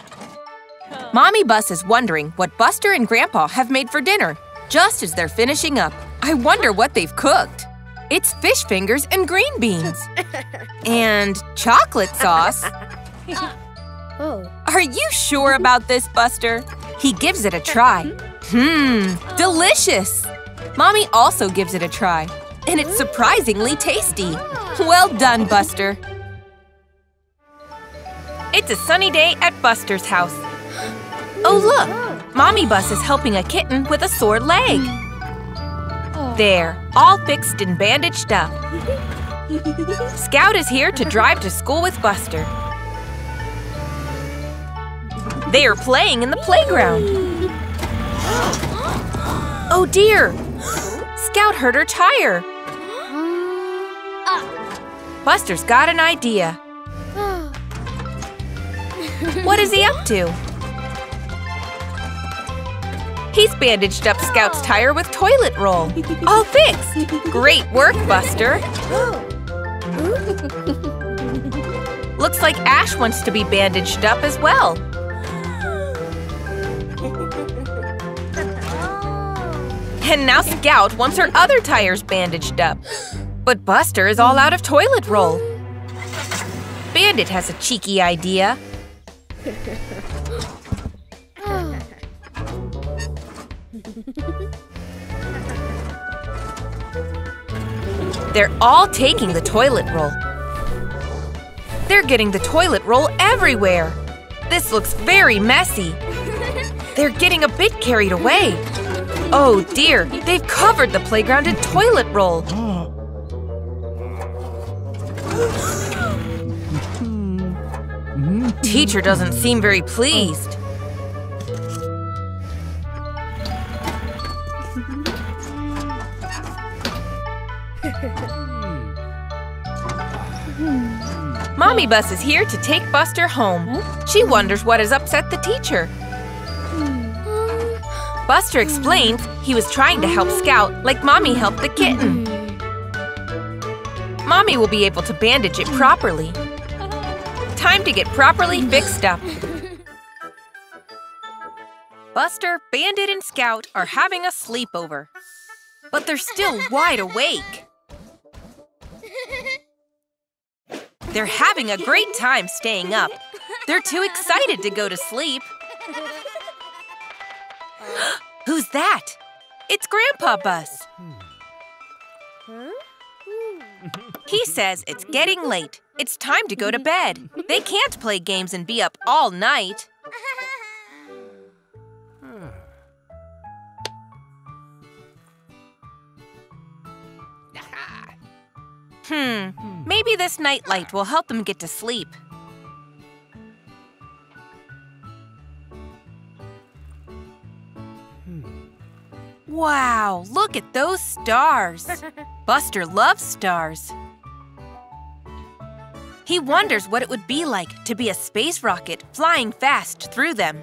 Mommy Bus is wondering what Buster and Grandpa have made for dinner, just as they're finishing up. I wonder what they've cooked. It's fish fingers and green beans. And chocolate sauce. oh. Are you sure about this, Buster? He gives it a try. Hmm, delicious! Mommy also gives it a try, and it's surprisingly tasty. Well done, Buster. It's a sunny day at Buster's house. Oh, look! Mommy Bus is helping a kitten with a sore leg. There, all fixed and bandaged up. Scout is here to drive to school with Buster. They are playing in the playground. Oh dear! Scout hurt her tire. Buster's got an idea. What is he up to? He's bandaged up Scout's tire with toilet roll. All fixed! Great work, Buster! Looks like Ash wants to be bandaged up as well. And now Scout wants her other tires bandaged up. But Buster is all out of toilet roll. Bandit has a cheeky idea. They're all taking the toilet roll. They're getting the toilet roll everywhere. This looks very messy. They're getting a bit carried away. Oh dear, they've covered the playground in toilet roll. Teacher doesn't seem very pleased. Mommy Bus is here to take Buster home. Hmm? She wonders what has upset the teacher. Hmm. Buster explains he was trying to help Scout like Mommy helped the kitten. Hmm. Mommy will be able to bandage it properly. Time to get properly fixed up. Buster, Bandit, and Scout are having a sleepover. But they're still wide awake. They're having a great time staying up. They're too excited to go to sleep. Who's that? It's Grandpa Bus. He says it's getting late. It's time to go to bed. They can't play games and be up all night. Hmm, maybe this nightlight will help them get to sleep. Wow, look at those stars. Buster loves stars. He wonders what it would be like to be a space rocket flying fast through them.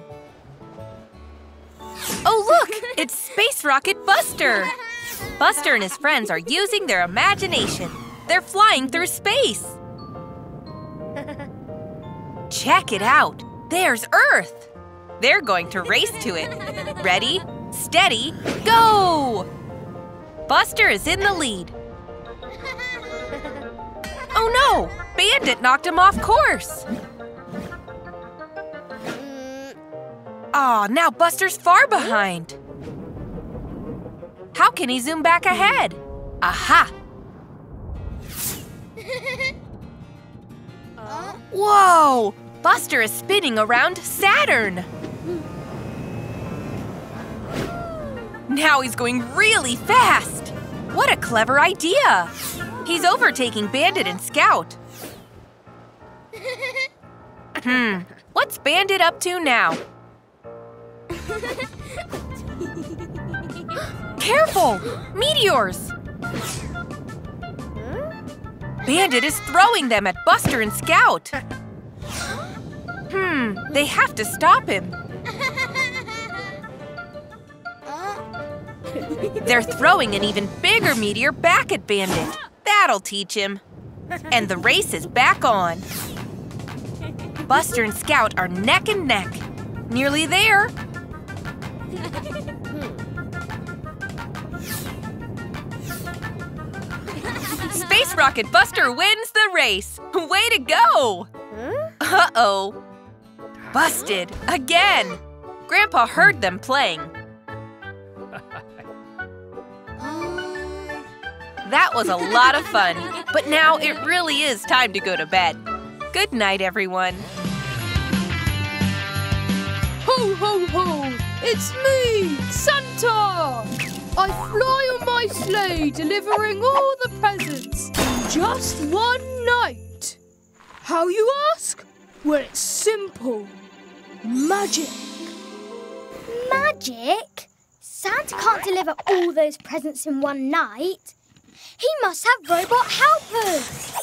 Oh, look! It's Space Rocket Buster! Buster and his friends are using their imagination. They're flying through space. Check it out. There's Earth. They're going to race to it. Ready, steady, go! Buster is in the lead. Oh no! Bandit knocked him off course. Aw, now Buster's far behind. How can he zoom back ahead? Aha! Whoa! Buster is spinning around Saturn. Now he's going really fast. What a clever idea! He's overtaking Bandit and Scout. Hmm, what's Bandit up to now? Careful! Meteors! Bandit is throwing them at Buster and Scout. Hmm, they have to stop him. They're throwing an even bigger meteor back at Bandit. That'll teach him. And the race is back on. Buster and Scout are neck and neck. Nearly there. Space Rocket Buster wins the race. Way to go! Uh-oh. Busted again. Grandpa heard them playing. That was a lot of fun, but now it really is time to go to bed. Good night, everyone. Ho, ho, ho! It's me, Santa! I fly on my sleigh delivering all the presents in just one night. How you ask? Well, it's simple. Magic. Magic? Santa can't deliver all those presents in one night. He must have robot helpers.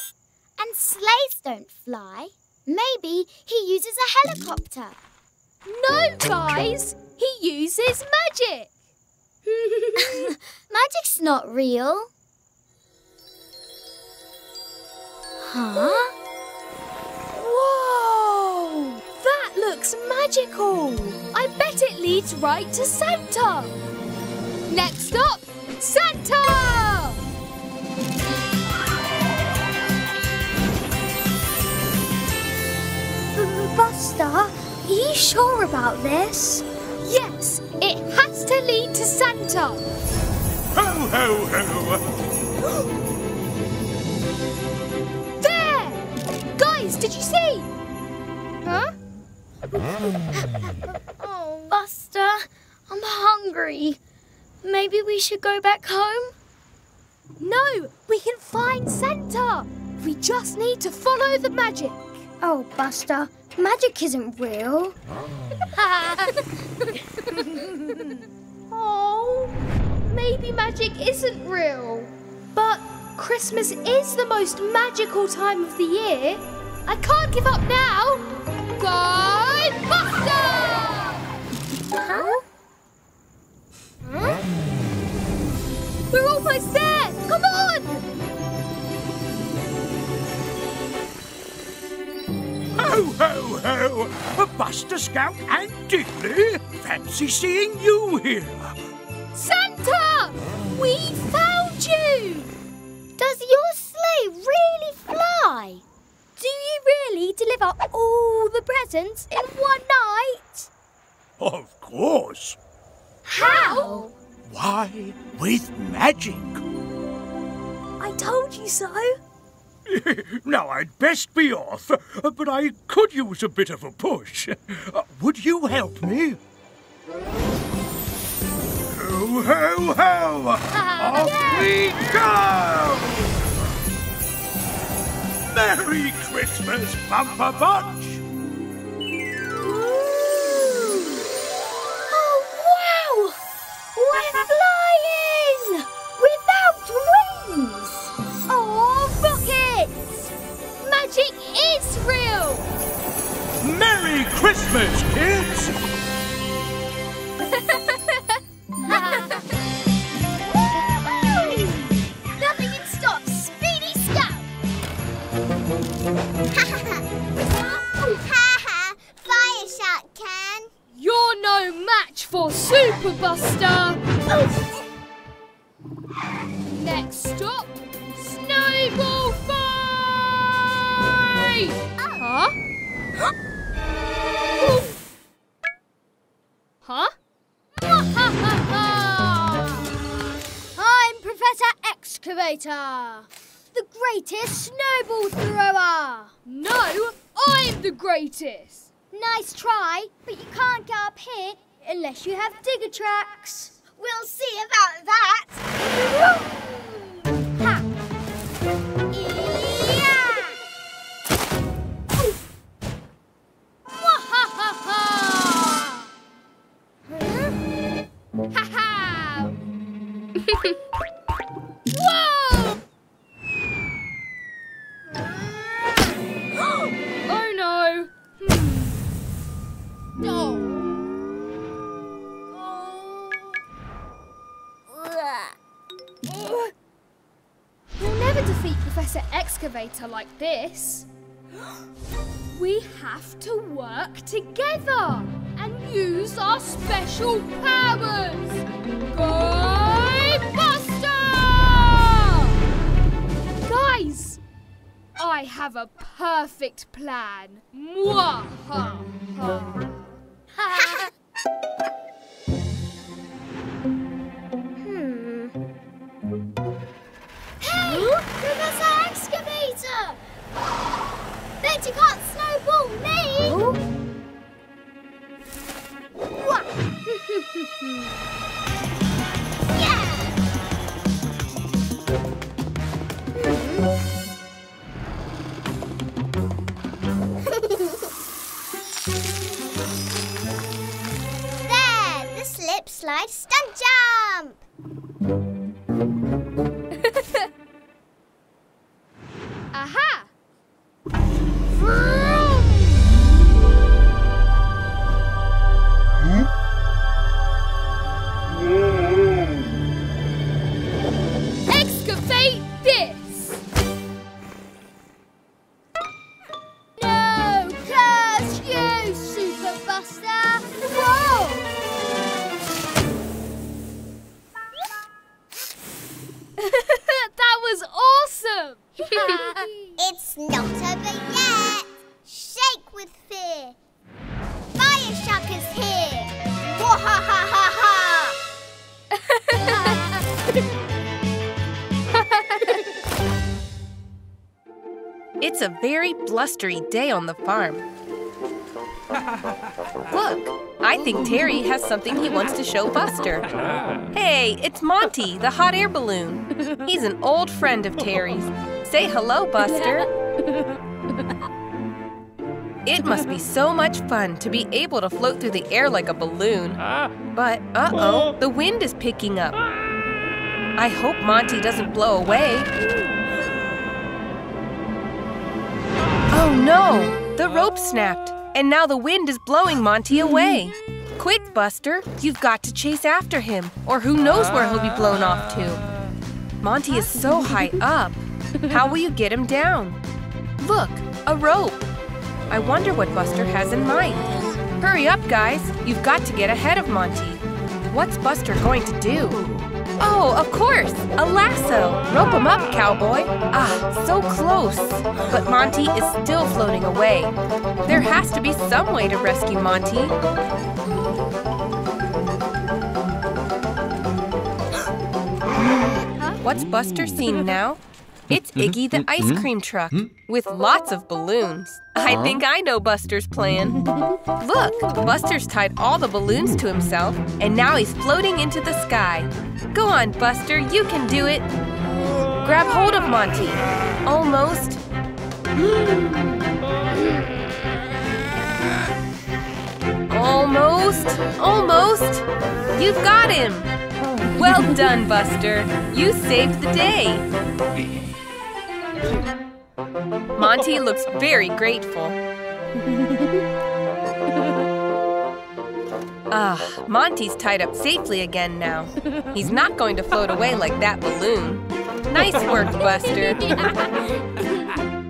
And sleighs don't fly. Maybe he uses a helicopter. No, guys! He uses magic! Magic's not real. Huh? Whoa! That looks magical! I bet it leads right to Santa! Next stop, Santa! Buster, are you sure about this? Yes, it has to lead to Santa! Ho, ho, ho! Did you see? Huh? oh, Buster, I'm hungry. Maybe we should go back home? No, we can find Santa! We just need to follow the magic. Oh, Buster, magic isn't real. oh, maybe magic isn't real. But Christmas is the most magical time of the year. I can't give up now. Go, Buster! Huh? Huh? We're almost there. Come on! Ho, ho, ho! Buster Scout and Diddley! Fancy seeing you here! Santa! We found you! Does your sleigh really fly? Do you really deliver all the presents in one night? Of course! How? Why, with magic! I told you so. now I'd best be off, but I could use a bit of a push. Would you help me? Ho, ho, ho! Off we go! Merry Christmas, Bumper Bunch! Oh, wow! We're flying! Without wings! Rockets! Magic is real! Merry Christmas, kids! No match for Super Buster! Next stop, Snowball Fight! Huh? huh? I'm Professor Excavator, the greatest snowball thrower. No, I'm the greatest. Nice try, but you can't get up here unless you have digger tracks. We'll see about that. ha! Yeah! Ha ha! Like this. We have to work together and use our special powers. Go Buster! Guys, I have a perfect plan. Mwahaha! Hmm. Bet you can't snowball me! Slip, slide, stunt jump! Blustery day on the farm. Look, I think Terry has something he wants to show Buster. Hey, it's Monty, the hot air balloon. He's an old friend of Terry's. Say hello, Buster. It must be so much fun to be able to float through the air like a balloon. But, uh-oh, the wind is picking up. I hope Monty doesn't blow away. Oh no! The rope snapped, and now the wind is blowing Monty away. Quick, Buster, you've got to chase after him, or who knows where he'll be blown off to. Monty is so high up. How will you get him down? Look, a rope. I wonder what Buster has in mind. Hurry up, guys. You've got to get ahead of Monty. What's Buster going to do? Oh, of course, a lasso. Rope him up, cowboy. Ah, so close. But Monty is still floating away. There has to be some way to rescue Monty. What's Buster seen now? It's mm-hmm. Iggy the mm-hmm. ice cream truck mm-hmm. with lots of balloons. I think I know Buster's plan. Look, Buster's tied all the balloons to himself, and now he's floating into the sky. Go on, Buster, you can do it. Grab hold of Monty. Almost. Almost. Almost. You've got him. Well done, Buster. You saved the day. Monty looks very grateful. Ah, Monty's tied up safely again now. He's not going to float away like that balloon. Nice work, Buster.